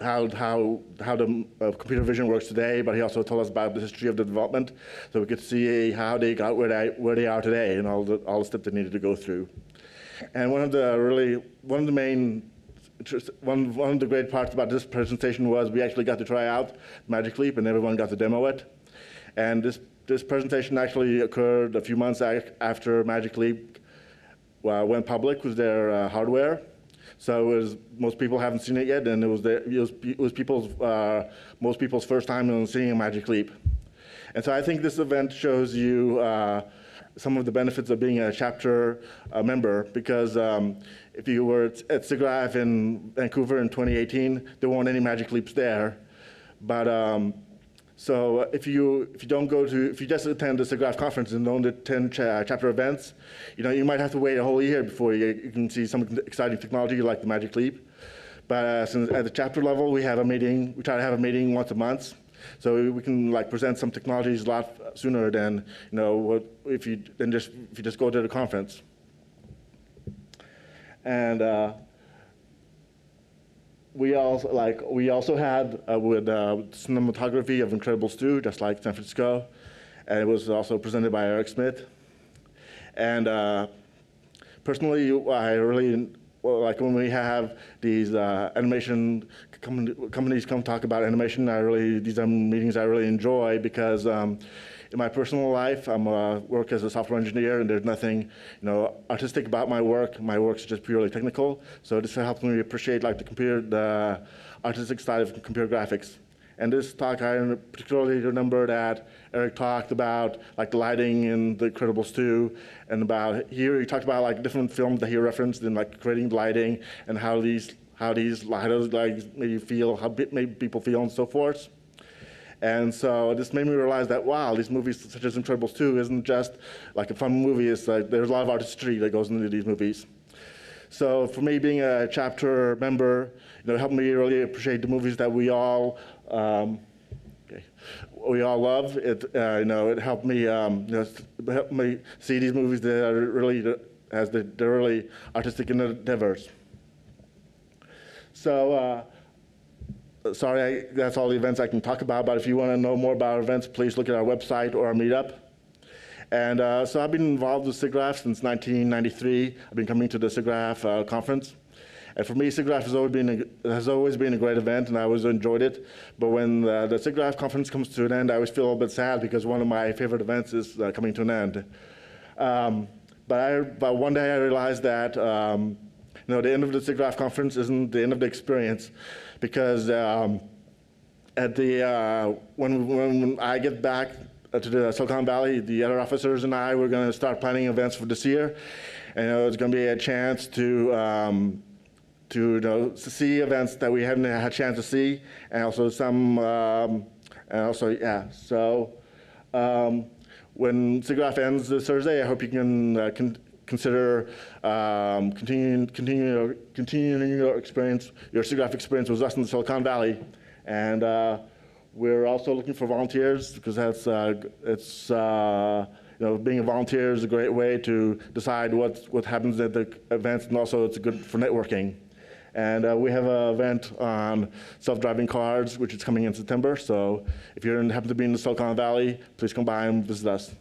how how how the uh, computer vision works today, but he also told us about the history of the development, so we could see how they got where they where they are today and all the all the steps they needed to go through. And one of the really one of the main one one of the great parts about this presentation was we actually got to try out Magic Leap and everyone got to demo it. And this this presentation actually occurred a few months after Magic Leap uh, went public with their uh, hardware. So was, most people haven't seen it yet, and it was, it was, it was people's, uh, most people's first time in seeing a Magic Leap. And so I think this event shows you uh, some of the benefits of being a chapter uh, member, because um, if you were at at SIGGRAPH in Vancouver in 2018, there weren't any Magic Leaps there. But um, so uh, if you if you don't go to if you just attend the SIGGRAPH conference and don't attend cha- chapter events, you know you might have to wait a whole year before you, you can see some exciting technology like the Magic Leap. But uh, since at the chapter level we have a meeting, we try to have a meeting once a month, so we, we can like present some technologies a lot sooner than you know what if you then just if you just go to the conference. And uh, we also like we also had uh, with uh, cinematography of Incredibles 2, just like San Francisco, and it was also presented by Erik Smitt. And uh, personally, I really well, like when we have these uh, animation com- companies come talk about animation, I really these are meetings I really enjoy because um, in my personal life, I'm uh, work as a software engineer, and there's nothing you know artistic about my work. My work's just purely technical. So this helps me appreciate like the computer, the artistic side of computer graphics. And this talk, I particularly remember that Eric talked about like the lighting in The Incredibles 2, and about here he talked about like different films that he referenced in like creating lighting and how these how these lighters like made you feel, how made people feel, and so forth. And so this made me realize that wow, these movies such as Incredibles 2 isn't just like a fun movie. It's like there's a lot of artistry that goes into these movies. So for me, being a chapter member, you know, helped me really appreciate the movies that we all um, we all love. It uh, you know it helped me um, you know, helped me see these movies that are really as the, they're really artistic endeavors. So. Uh, sorry, I, that's all the events I can talk about, but if you want to know more about our events, please look at our website or our meetup. And uh, so I've been involved with SIGGRAPH since 1993. I've been coming to the SIGGRAPH uh, conference. And for me, SIGGRAPH has always, been a, has always been a great event, and I always enjoyed it. But when uh, the SIGGRAPH conference comes to an end, I always feel a little bit sad because one of my favorite events is uh, coming to an end. Um, but, I, but one day I realized that um, you know, the end of the SIGGRAPH conference isn't the end of the experience because um, at the, uh, when, when I get back to the Silicon Valley, the other officers and I, we're going to start planning events for this year. And uh, it's going to be a chance to, um, to, you know, see events that we haven't had a chance to see, and also some, um, and also, yeah, so um, when SIGGRAPH ends this Thursday, I hope you can, uh, con consider um, continuing, continuing, continuing your experience, your SIGGRAPH experience with us in the Silicon Valley. And uh, we're also looking for volunteers because that's, uh, it's, uh, you know, being a volunteer is a great way to decide what, what happens at the events and also it's good for networking. And uh, we have an event on self-driving cars, which is coming in September. So if you happen to be in the Silicon Valley, please come by and visit us.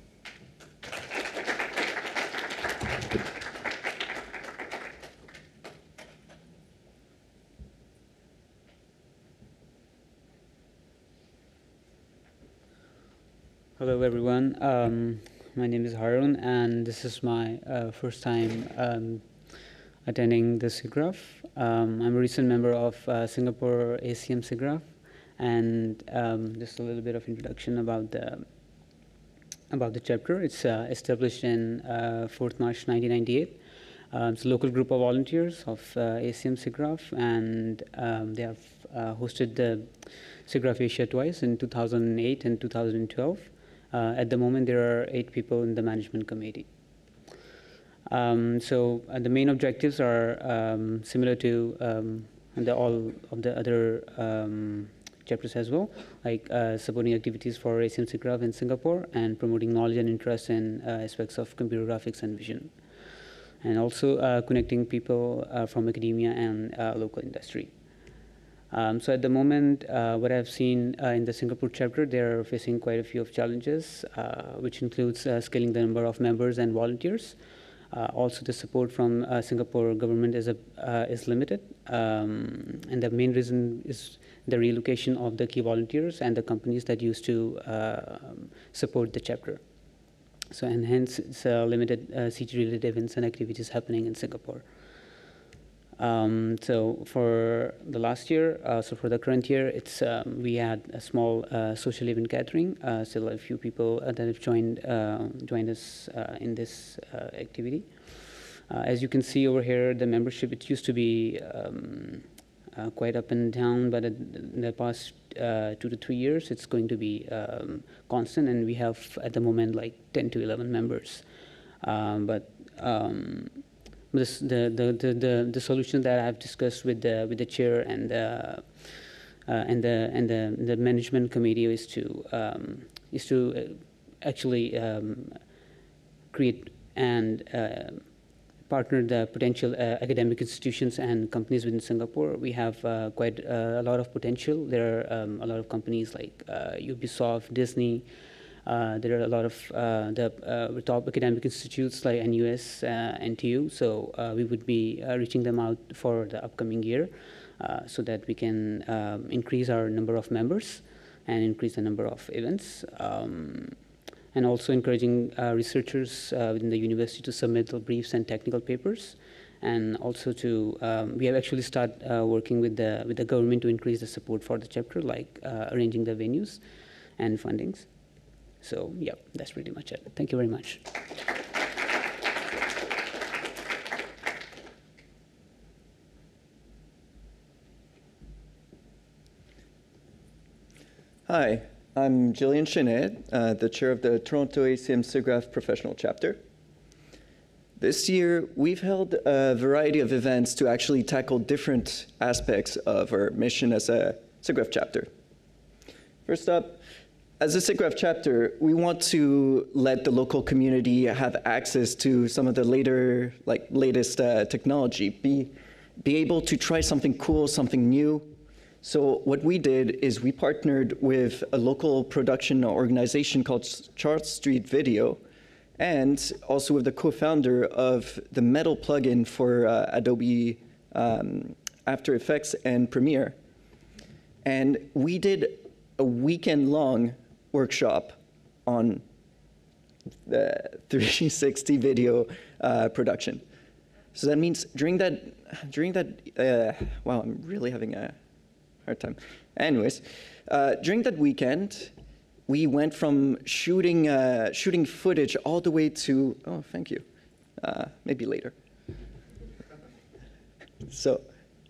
Hello, everyone. Um, my name is Harun, and this is my uh, first time um, attending the SIGGRAPH. Um, I'm a recent member of uh, Singapore ACM SIGGRAPH, and um, just a little bit of introduction about the about the chapter. It's uh, established in 4th uh, March 1998. Um, it's a local group of volunteers of uh, ACM SIGGRAPH, and um, they have uh, hosted the SIGGRAPH Asia twice in 2008 and 2012. Uh, at the moment, there are eight people in the management committee. Um, so uh, the main objectives are um, similar to um, the, all of the other um, chapters as well, like uh, supporting activities for ACM SIGGRAPH in Singapore and promoting knowledge and interest in uh, aspects of computer graphics and vision. And also uh, connecting people uh, from academia and local industry. Um, so at the moment, uh, what I've seen uh, in the Singapore chapter, they're facing quite a few of challenges, uh, which includes uh, scaling the number of members and volunteers. Uh, also, the support from uh, Singapore government is, a, is limited, um, and the main reason is the relocation of the key volunteers and the companies that used to support the chapter. So, and hence, it's limited CG-related events and activities happening in Singapore. Um, so for the last year, uh, so for the current year, it's um, we had a small uh, social event gathering. Uh, still a few people uh, that have joined uh, joined us uh, in this activity. as you can see over here, the membership it used to be um, quite up and down, but in the past two to three years, it's going to be um, constant, and we have at the moment like 10 to 11 members. Um, but um, this, the, the, the, the, solution that I've discussed with the, with the chair and the, uh, and the, and the, the management committee is to, um, is to uh, actually um, create and uh, partner the potential academic institutions and companies within Singapore. We have quite a lot of potential. There are um, a lot of companies like Ubisoft, Disney, there are a lot of uh, the uh, top academic institutes like NUS, uh, NTU, so uh, we would be uh, reaching them out for the upcoming year uh, so that we can um, increase our number of members and increase the number of events. Um, and also encouraging uh, researchers uh, within the university to submit briefs and technical papers and also to um, we have actually started uh, working with the with the government to increase the support for the chapter like uh, arranging the venues and fundings so yeah that's pretty much it thank you very much Hi, I'm Jillian Chenet, uh, the chair of the Toronto ACM SIGGRAPH Professional Chapter. This year, we've held a variety of events to actually tackle different aspects of our mission as a SIGGRAPH chapter. First up, as a SIGGRAPH chapter, we want to let the local community have access to some of the later, like latest uh, technology, be, be able to try something cool, something new, so what we did is we partnered with a local production organization called Charles Street Video, and also with the co-founder of the Mettle plugin for uh, Adobe um, After Effects and Premiere. And we did a weekend-long workshop on the 360 video uh, production. So that means during that, during that, uh, wow, I'm really having a hard time. Anyways, uh, during that weekend, we went from shooting uh, shooting footage all the way to oh, thank you, uh, maybe later. So,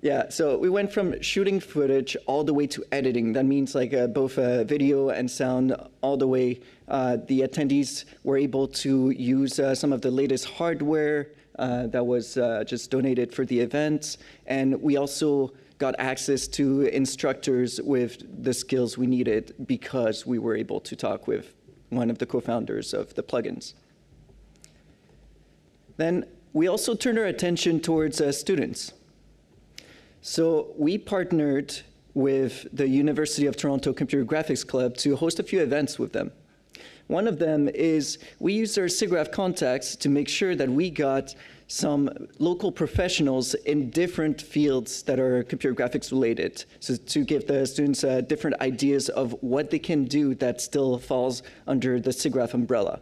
yeah, so we went from shooting footage all the way to editing. That means like uh, both uh, video and sound all the way. Uh, the attendees were able to use uh, some of the latest hardware uh, that was uh, just donated for the event, and we also got access to instructors with the skills we needed because we were able to talk with one of the co-founders of the plugins. Then we also turned our attention towards students. So we partnered with the University of Toronto Computer Graphics Club to host a few events with them. One of them is we used our SIGGRAPH contacts to make sure that we got some local professionals in different fields that are computer graphics related, so to give the students uh, different ideas of what they can do that still falls under the SIGGRAPH umbrella.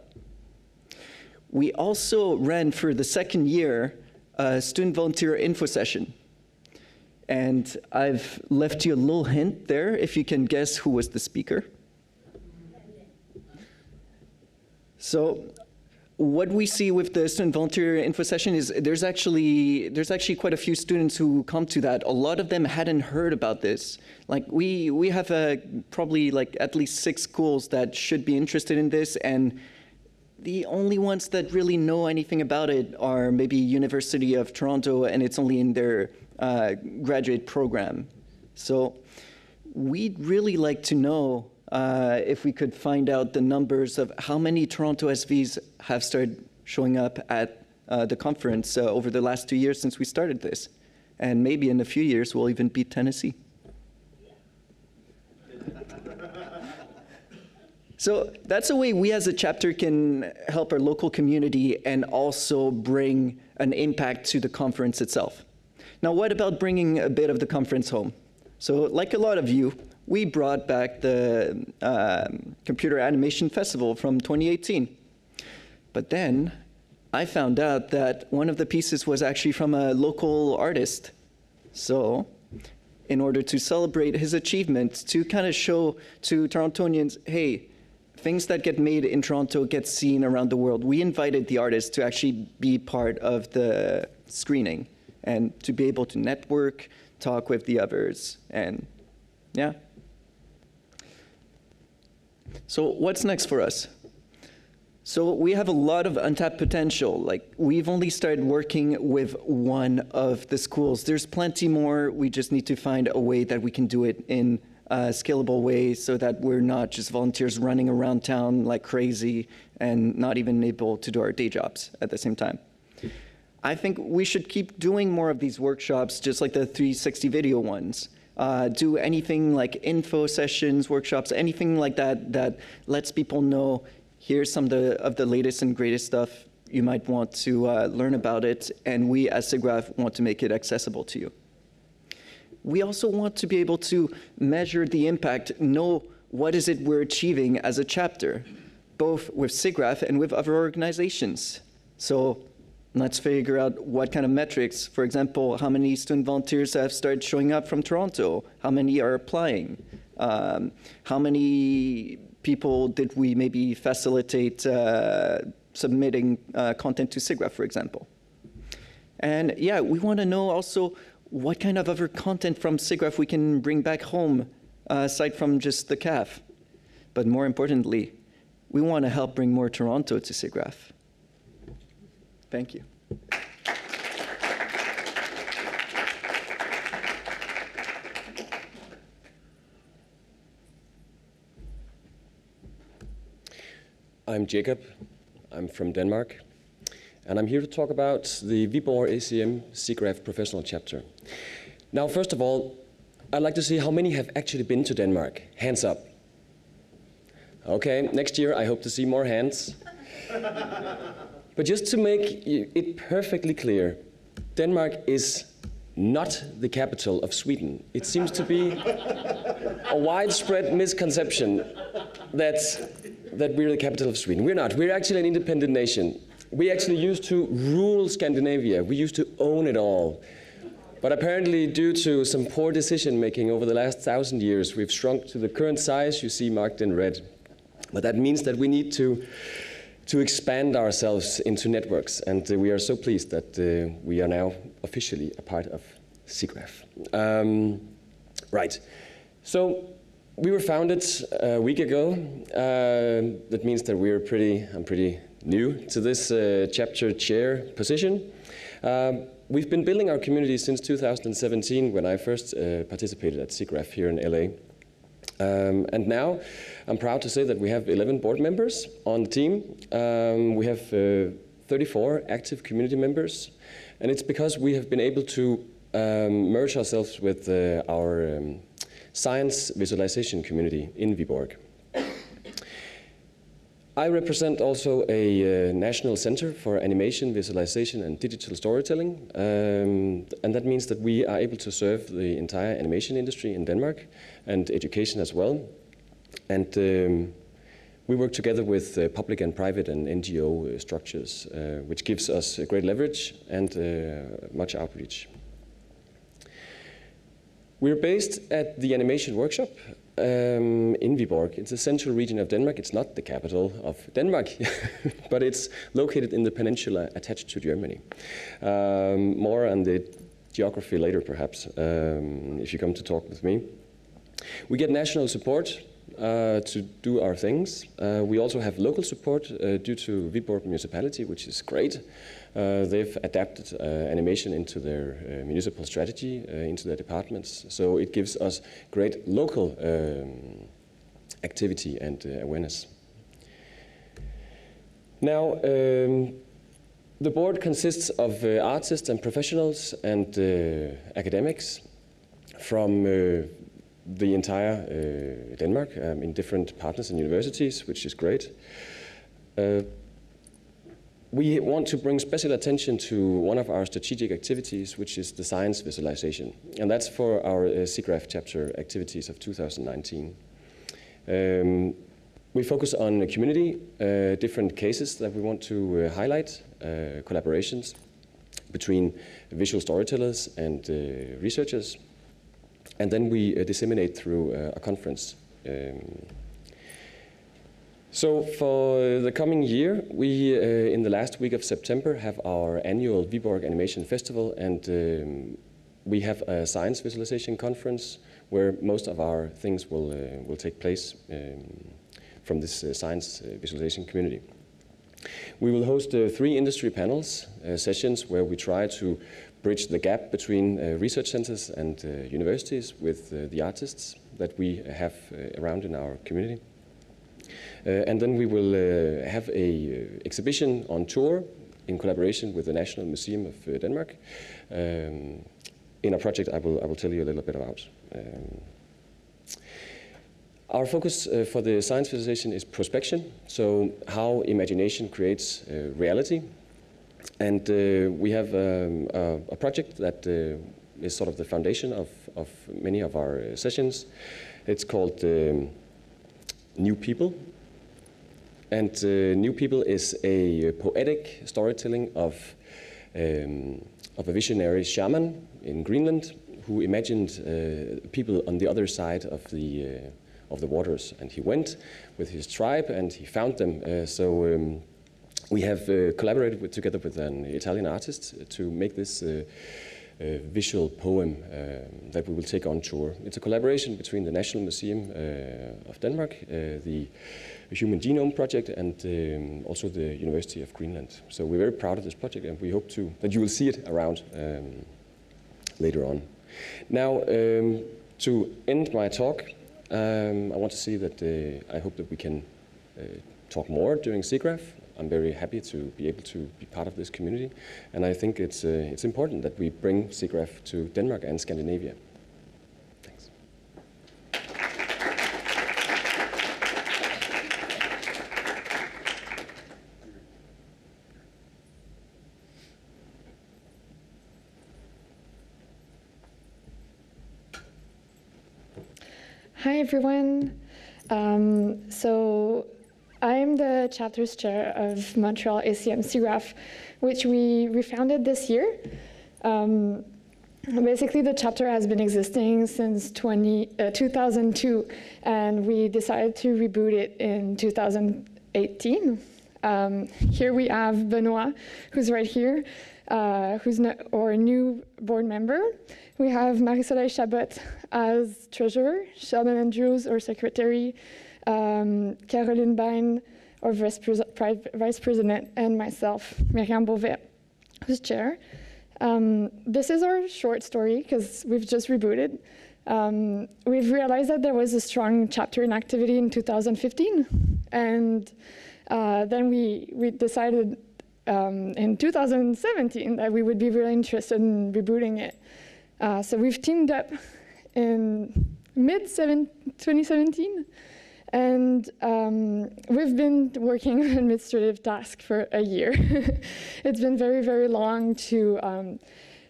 We also ran for the second year a student volunteer info session. And I've left you a little hint there if you can guess who was the speaker. So what we see with the student volunteer info session is there's actually there's actually quite a few students who come to that. A lot of them hadn't heard about this. Like we we have a, probably like at least six schools that should be interested in this, and the only ones that really know anything about it are maybe University of Toronto, and it's only in their uh, graduate program. So we'd really like to know uh, if we could find out the numbers of how many Toronto SVs have started showing up at uh, the conference uh, over the last two years since we started this. And maybe in a few years, we'll even beat Tennessee. So that's a way we as a chapter can help our local community and also bring an impact to the conference itself. Now, what about bringing a bit of the conference home? So, like a lot of you, we brought back the uh, Computer Animation Festival from 2018. But then I found out that one of the pieces was actually from a local artist. So, in order to celebrate his achievement, to kind of show to Torontonians, hey, things that get made in Toronto get seen around the world. We invited the artists to actually be part of the screening and to be able to network, talk with the others, and yeah. So what's next for us? So we have a lot of untapped potential. Like we've only started working with one of the schools. There's plenty more. We just need to find a way that we can do it in a scalable way so that we're not just volunteers running around town like crazy and not even able to do our day jobs at the same time. I think we should keep doing more of these workshops, just like the 360 video ones. uh, do anything like info sessions, workshops, anything like that that lets people know here's some of the, of the latest and greatest stuff you might want to uh, learn about it, and we as SIGGRAPH want to make it accessible to you. We also want to be able to measure the impact, know what is it we're achieving as a chapter, both with SIGGRAPH and with other organizations. So let's figure out what kind of metrics, for example, how many student volunteers have started showing up from Toronto, how many are applying, um, how many people did we maybe facilitate uh, submitting uh, content to SIGGRAPH, for example. And yeah, we want to know also what kind of other content from SIGGRAPH we can bring back home, uh, aside from just the CAF. But more importantly, we want to help bring more Toronto to SIGGRAPH. Thank you. I'm Jacob. I'm from Denmark. And I'm here to talk about the Viborg ACM SIGGRAPH professional chapter. Now, first of all, I'd like to see how many have actually been to Denmark. Hands up. Okay, next year I hope to see more hands. but just to make it perfectly clear, Denmark is not the capital of Sweden. It seems to be a widespread misconception that, that we're the capital of Sweden. We're not. We're actually an independent nation. We actually used to rule Scandinavia. We used to own it all. But apparently, due to some poor decision making over the last thousand years, we've shrunk to the current size you see marked in red. But that means that we need to, to expand ourselves into networks, and uh, we are so pleased that uh, we are now officially a part of SIGGRAPH. Um, right. So we were founded a week ago. Uh, that means that we're pretty, I'm pretty new to this uh, chapter chair position. Um, we've been building our community since 2017 when I first uh, participated at SIGGRAPH here in LA. Um, and now I'm proud to say that we have 11 board members on the team. Um, we have uh, 34 active community members. And it's because we have been able to um, merge ourselves with uh, our um, science visualization community in Viborg. I represent also a uh, national center for animation, visualization, and digital storytelling. Um, and that means that we are able to serve the entire animation industry in Denmark and education as well. And um, we work together with uh, public and private and NGO uh, structures, uh, which gives us great leverage and uh, much outreach. We're based at the Animation Workshop um, in Viborg. It's a central region of Denmark. It's not the capital of Denmark, but it's located in the peninsula attached to Germany. Um, more on the geography later, perhaps, um, if you come to talk with me. We get national support uh, to do our things. Uh, we also have local support uh, due to Viborg municipality, which is great. Uh, they've adapted uh, animation into their uh, municipal strategy, into their departments. So it gives us great local um, activity and awareness. Now, um, the board consists of uh, artists and professionals and uh, academics from uh, the entire Denmark um, in different partners and universities, which is great we want to bring special attention to one of our strategic activities, which is the science visualization. And that's for our uh, SIGGRAPH chapter activities of 2019. Um, we focus on a community, uh, different cases that we want to uh, highlight, uh, collaborations between visual storytellers and uh, researchers. And then we uh, disseminate through a conference. Um, so for the coming year, we, uh, in the last week of September, have our annual Viborg Animation Festival, and um, we have a science visualization conference where most of our things will, uh, will take place um, from this uh, science uh, visualization community. We will host uh, three industry panels, uh, sessions where we try to bridge the gap between research centers and universities with the artists that we have around in our community. Uh, and then we will uh, have a uh, exhibition on tour in collaboration with the National Museum of Denmark. Um, in a project I will, I will tell you a little bit about. Um, our focus uh, for the science visualization is prospection, so how imagination creates uh, reality. And uh, we have um, a, a, project that is sort of the foundation of, of many of our sessions. It's called um, New People. And uh, New People is a poetic storytelling of, um, of a visionary shaman in Greenland who imagined people on the other side of the of the waters. And he went with his tribe and he found them. Uh, so um, we have uh, collaborated with, together with an Italian artist to make this uh, uh visual poem um, that we will take on tour. It's a collaboration between the National Museum uh, of Denmark, uh, the Human Genome Project, and um, also the University of Greenland. So we're very proud of this project, and we hope to that you will see it around um, later on. Now, um, to end my talk, um, I want to say that uh, I hope that we can uh, talk more during SIGGRAPH. I'm very happy to be able to be part of this community, and I think it's, uh, it's important that we bring SIGGRAPH to Denmark and Scandinavia. Thanks. Hi, everyone. Um, so I'm the chapter's chair of Montreal ACM SIGGRAPH, which we refounded this year. Um, basically, the chapter has been existing since 20, uh, 2002, and we decided to reboot it in 2018. Um, here we have Benoit, who's right here, uh, who's no, our new board member. We have Marie-Soleil Chabot as treasurer, Sheldon Andrews, our secretary, um, Caroline Bain, our vice, vice, president, and myself, Myriam Beauvais, who's chair. Um, this is our short story because we've just rebooted. Um, we've realized that there was a strong chapter in activity in 2015, and uh, then we, we decided um, in 2017 that we would be really interested in rebooting it. Uh, so we've teamed up in mid 2017, and um, we've been working on administrative tasks for a year. it's been very, very long to um,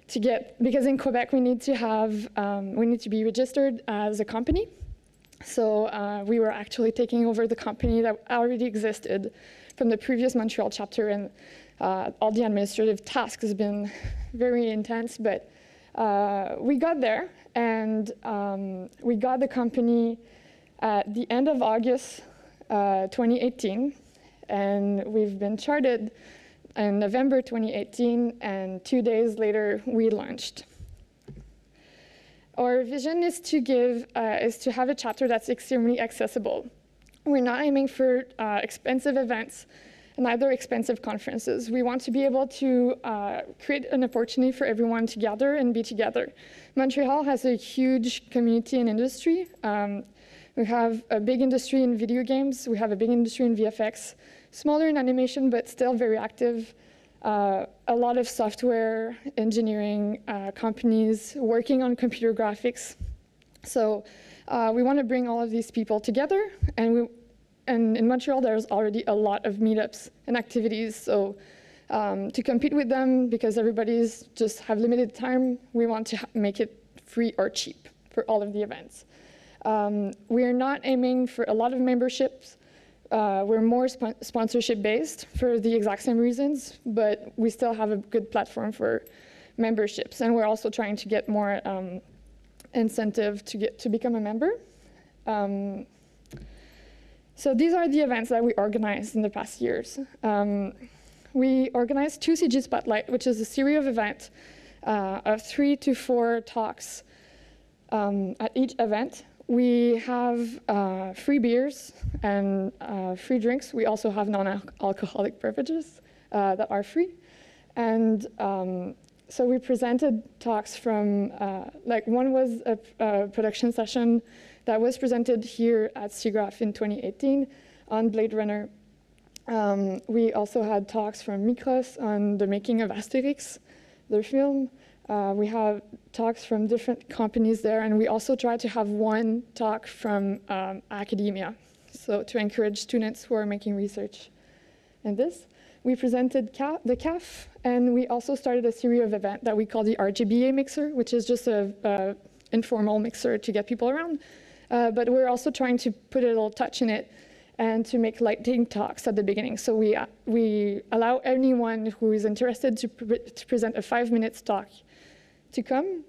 to get because in Quebec we need to have um, we need to be registered as a company. So uh, we were actually taking over the company that already existed from the previous Montreal chapter, and uh, all the administrative tasks has been very intense, but uh, we got there and um, we got the company at the end of August uh, 2018 and we've been charted in November 2018 and two days later we launched. Our vision is to give, uh, is to have a chapter that's extremely accessible. We're not aiming for uh, expensive events and neither expensive conferences. We want to be able to uh, create an opportunity for everyone to gather and be together. Montreal has a huge community and industry. Um, we have a big industry in video games. We have a big industry in VFX. Smaller in animation, but still very active. Uh, a lot of software engineering uh, companies working on computer graphics. So uh, we want to bring all of these people together, and we and in Montreal, there's already a lot of meetups and activities. So um, to compete with them, because everybody's just have limited time, we want to make it free or cheap for all of the events. Um, we are not aiming for a lot of memberships. Uh, we're more sp sponsorship based for the exact same reasons, but we still have a good platform for memberships. And we're also trying to get more um, incentive to get to become a member. Um, so these are the events that we organized in the past years. Um, we organized two CG Spotlight, which is a series of events uh, of three to four talks um, at each event. We have uh, free beers and uh, free drinks. We also have non-alcoholic beverages uh, that are free. And um, so we presented talks from, uh, like one was a, a production session that was presented here at SIGGRAPH in 2018 on Blade Runner. Um, we also had talks from Mikros on the making of Asterix, their film. Uh, we have talks from different companies there, and we also try to have one talk from um, academia, so to encourage students who are making research in this. We presented CA the CAF, and we also started a series of events that we call the RGBA mixer, which is just a, a informal mixer to get people around. Uh, but we're also trying to put a little touch in it and to make lightning talks at the beginning. So we, uh, we allow anyone who is interested to, pre to present a five minutes talk to come.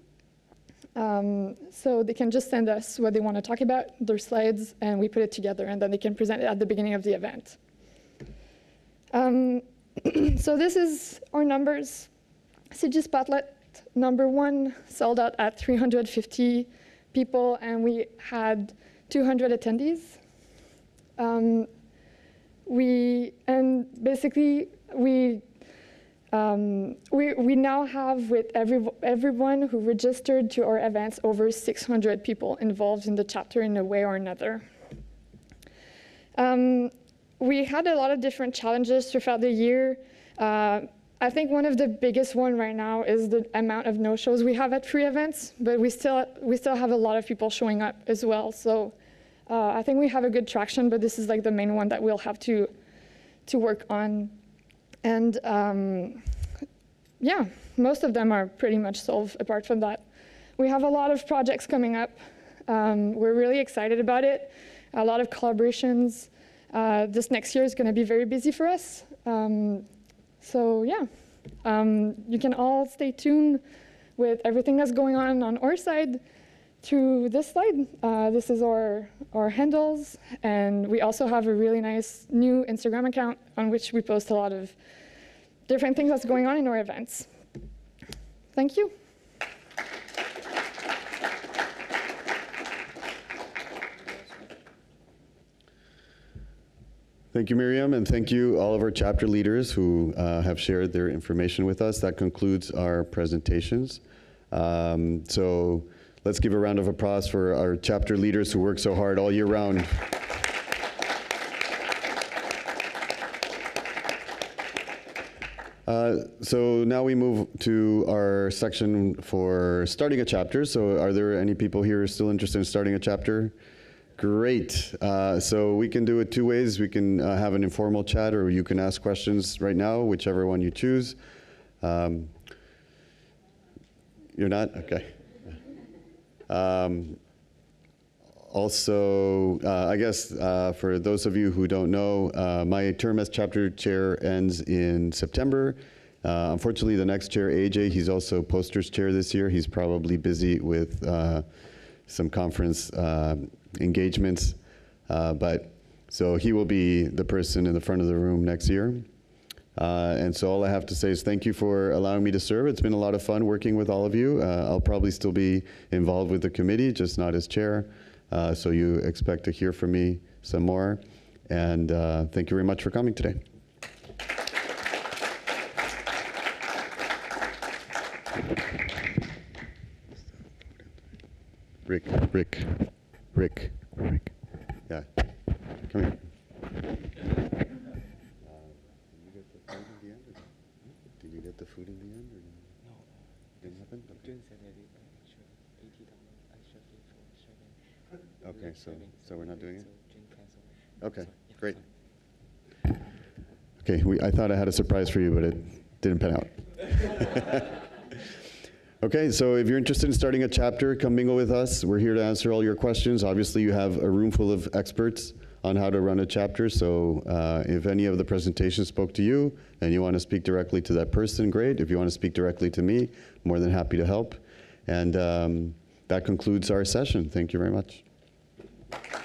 Um, so they can just send us what they want to talk about, their slides, and we put it together, and then they can present it at the beginning of the event. Um, so this is our numbers. CG Spotlight number one sold out at 350 people, and we had 200 attendees. Um, we and basically we um, we, we now have with every, everyone who registered to our events over 600 people involved in the chapter in a way or another. Um, we had a lot of different challenges throughout the year. Uh, I think one of the biggest one right now is the amount of no-shows we have at free events, but we still, we still have a lot of people showing up as well. So uh, I think we have a good traction, but this is like the main one that we'll have to, to work on. And um, yeah, most of them are pretty much solved apart from that. We have a lot of projects coming up. Um, we're really excited about it. A lot of collaborations. Uh, this next year is going to be very busy for us. Um, so yeah, um, you can all stay tuned with everything that's going on on our side through this slide. Uh, this is our, our handles, and we also have a really nice new Instagram account on which we post a lot of different things that's going on in our events. Thank you. Thank you, Myriam, and thank you all of our chapter leaders who uh, have shared their information with us. That concludes our presentations. Um, so let's give a round of applause for our chapter leaders who work so hard all year round. Uh, so now we move to our section for starting a chapter. So are there any people here still interested in starting a chapter? Great. Uh, so we can do it two ways. We can uh, have an informal chat, or you can ask questions right now, whichever one you choose. Um, you're not? Okay. Um, also, uh, I guess uh, for those of you who don't know, uh, my term as chapter chair ends in September. Uh, unfortunately, the next chair, AJ, he's also posters chair this year. He's probably busy with uh, some conference uh, engagements, but so he will be the person in the front of the room next year. And so all I have to say is thank you for allowing me to serve. It's been a lot of fun working with all of you. I'll probably still be involved with the committee, just not as chair. Uh, so you expect to hear from me some more. And uh, thank you very much for coming today. Rick, Rick, Rick, Rick. Yeah, come here. Did you get the food in the end? Or no? Didn't happen? Okay. Okay, so, so we're not doing it? Okay, great. Okay, we, I thought I had a surprise for you, but it didn't pan out. okay, so if you're interested in starting a chapter, come mingle with us. We're here to answer all your questions. Obviously, you have a room full of experts on how to run a chapter, so uh, if any of the presentations spoke to you and you want to speak directly to that person, great. If you want to speak directly to me, more than happy to help. And um, that concludes our session. Thank you very much. Thank you.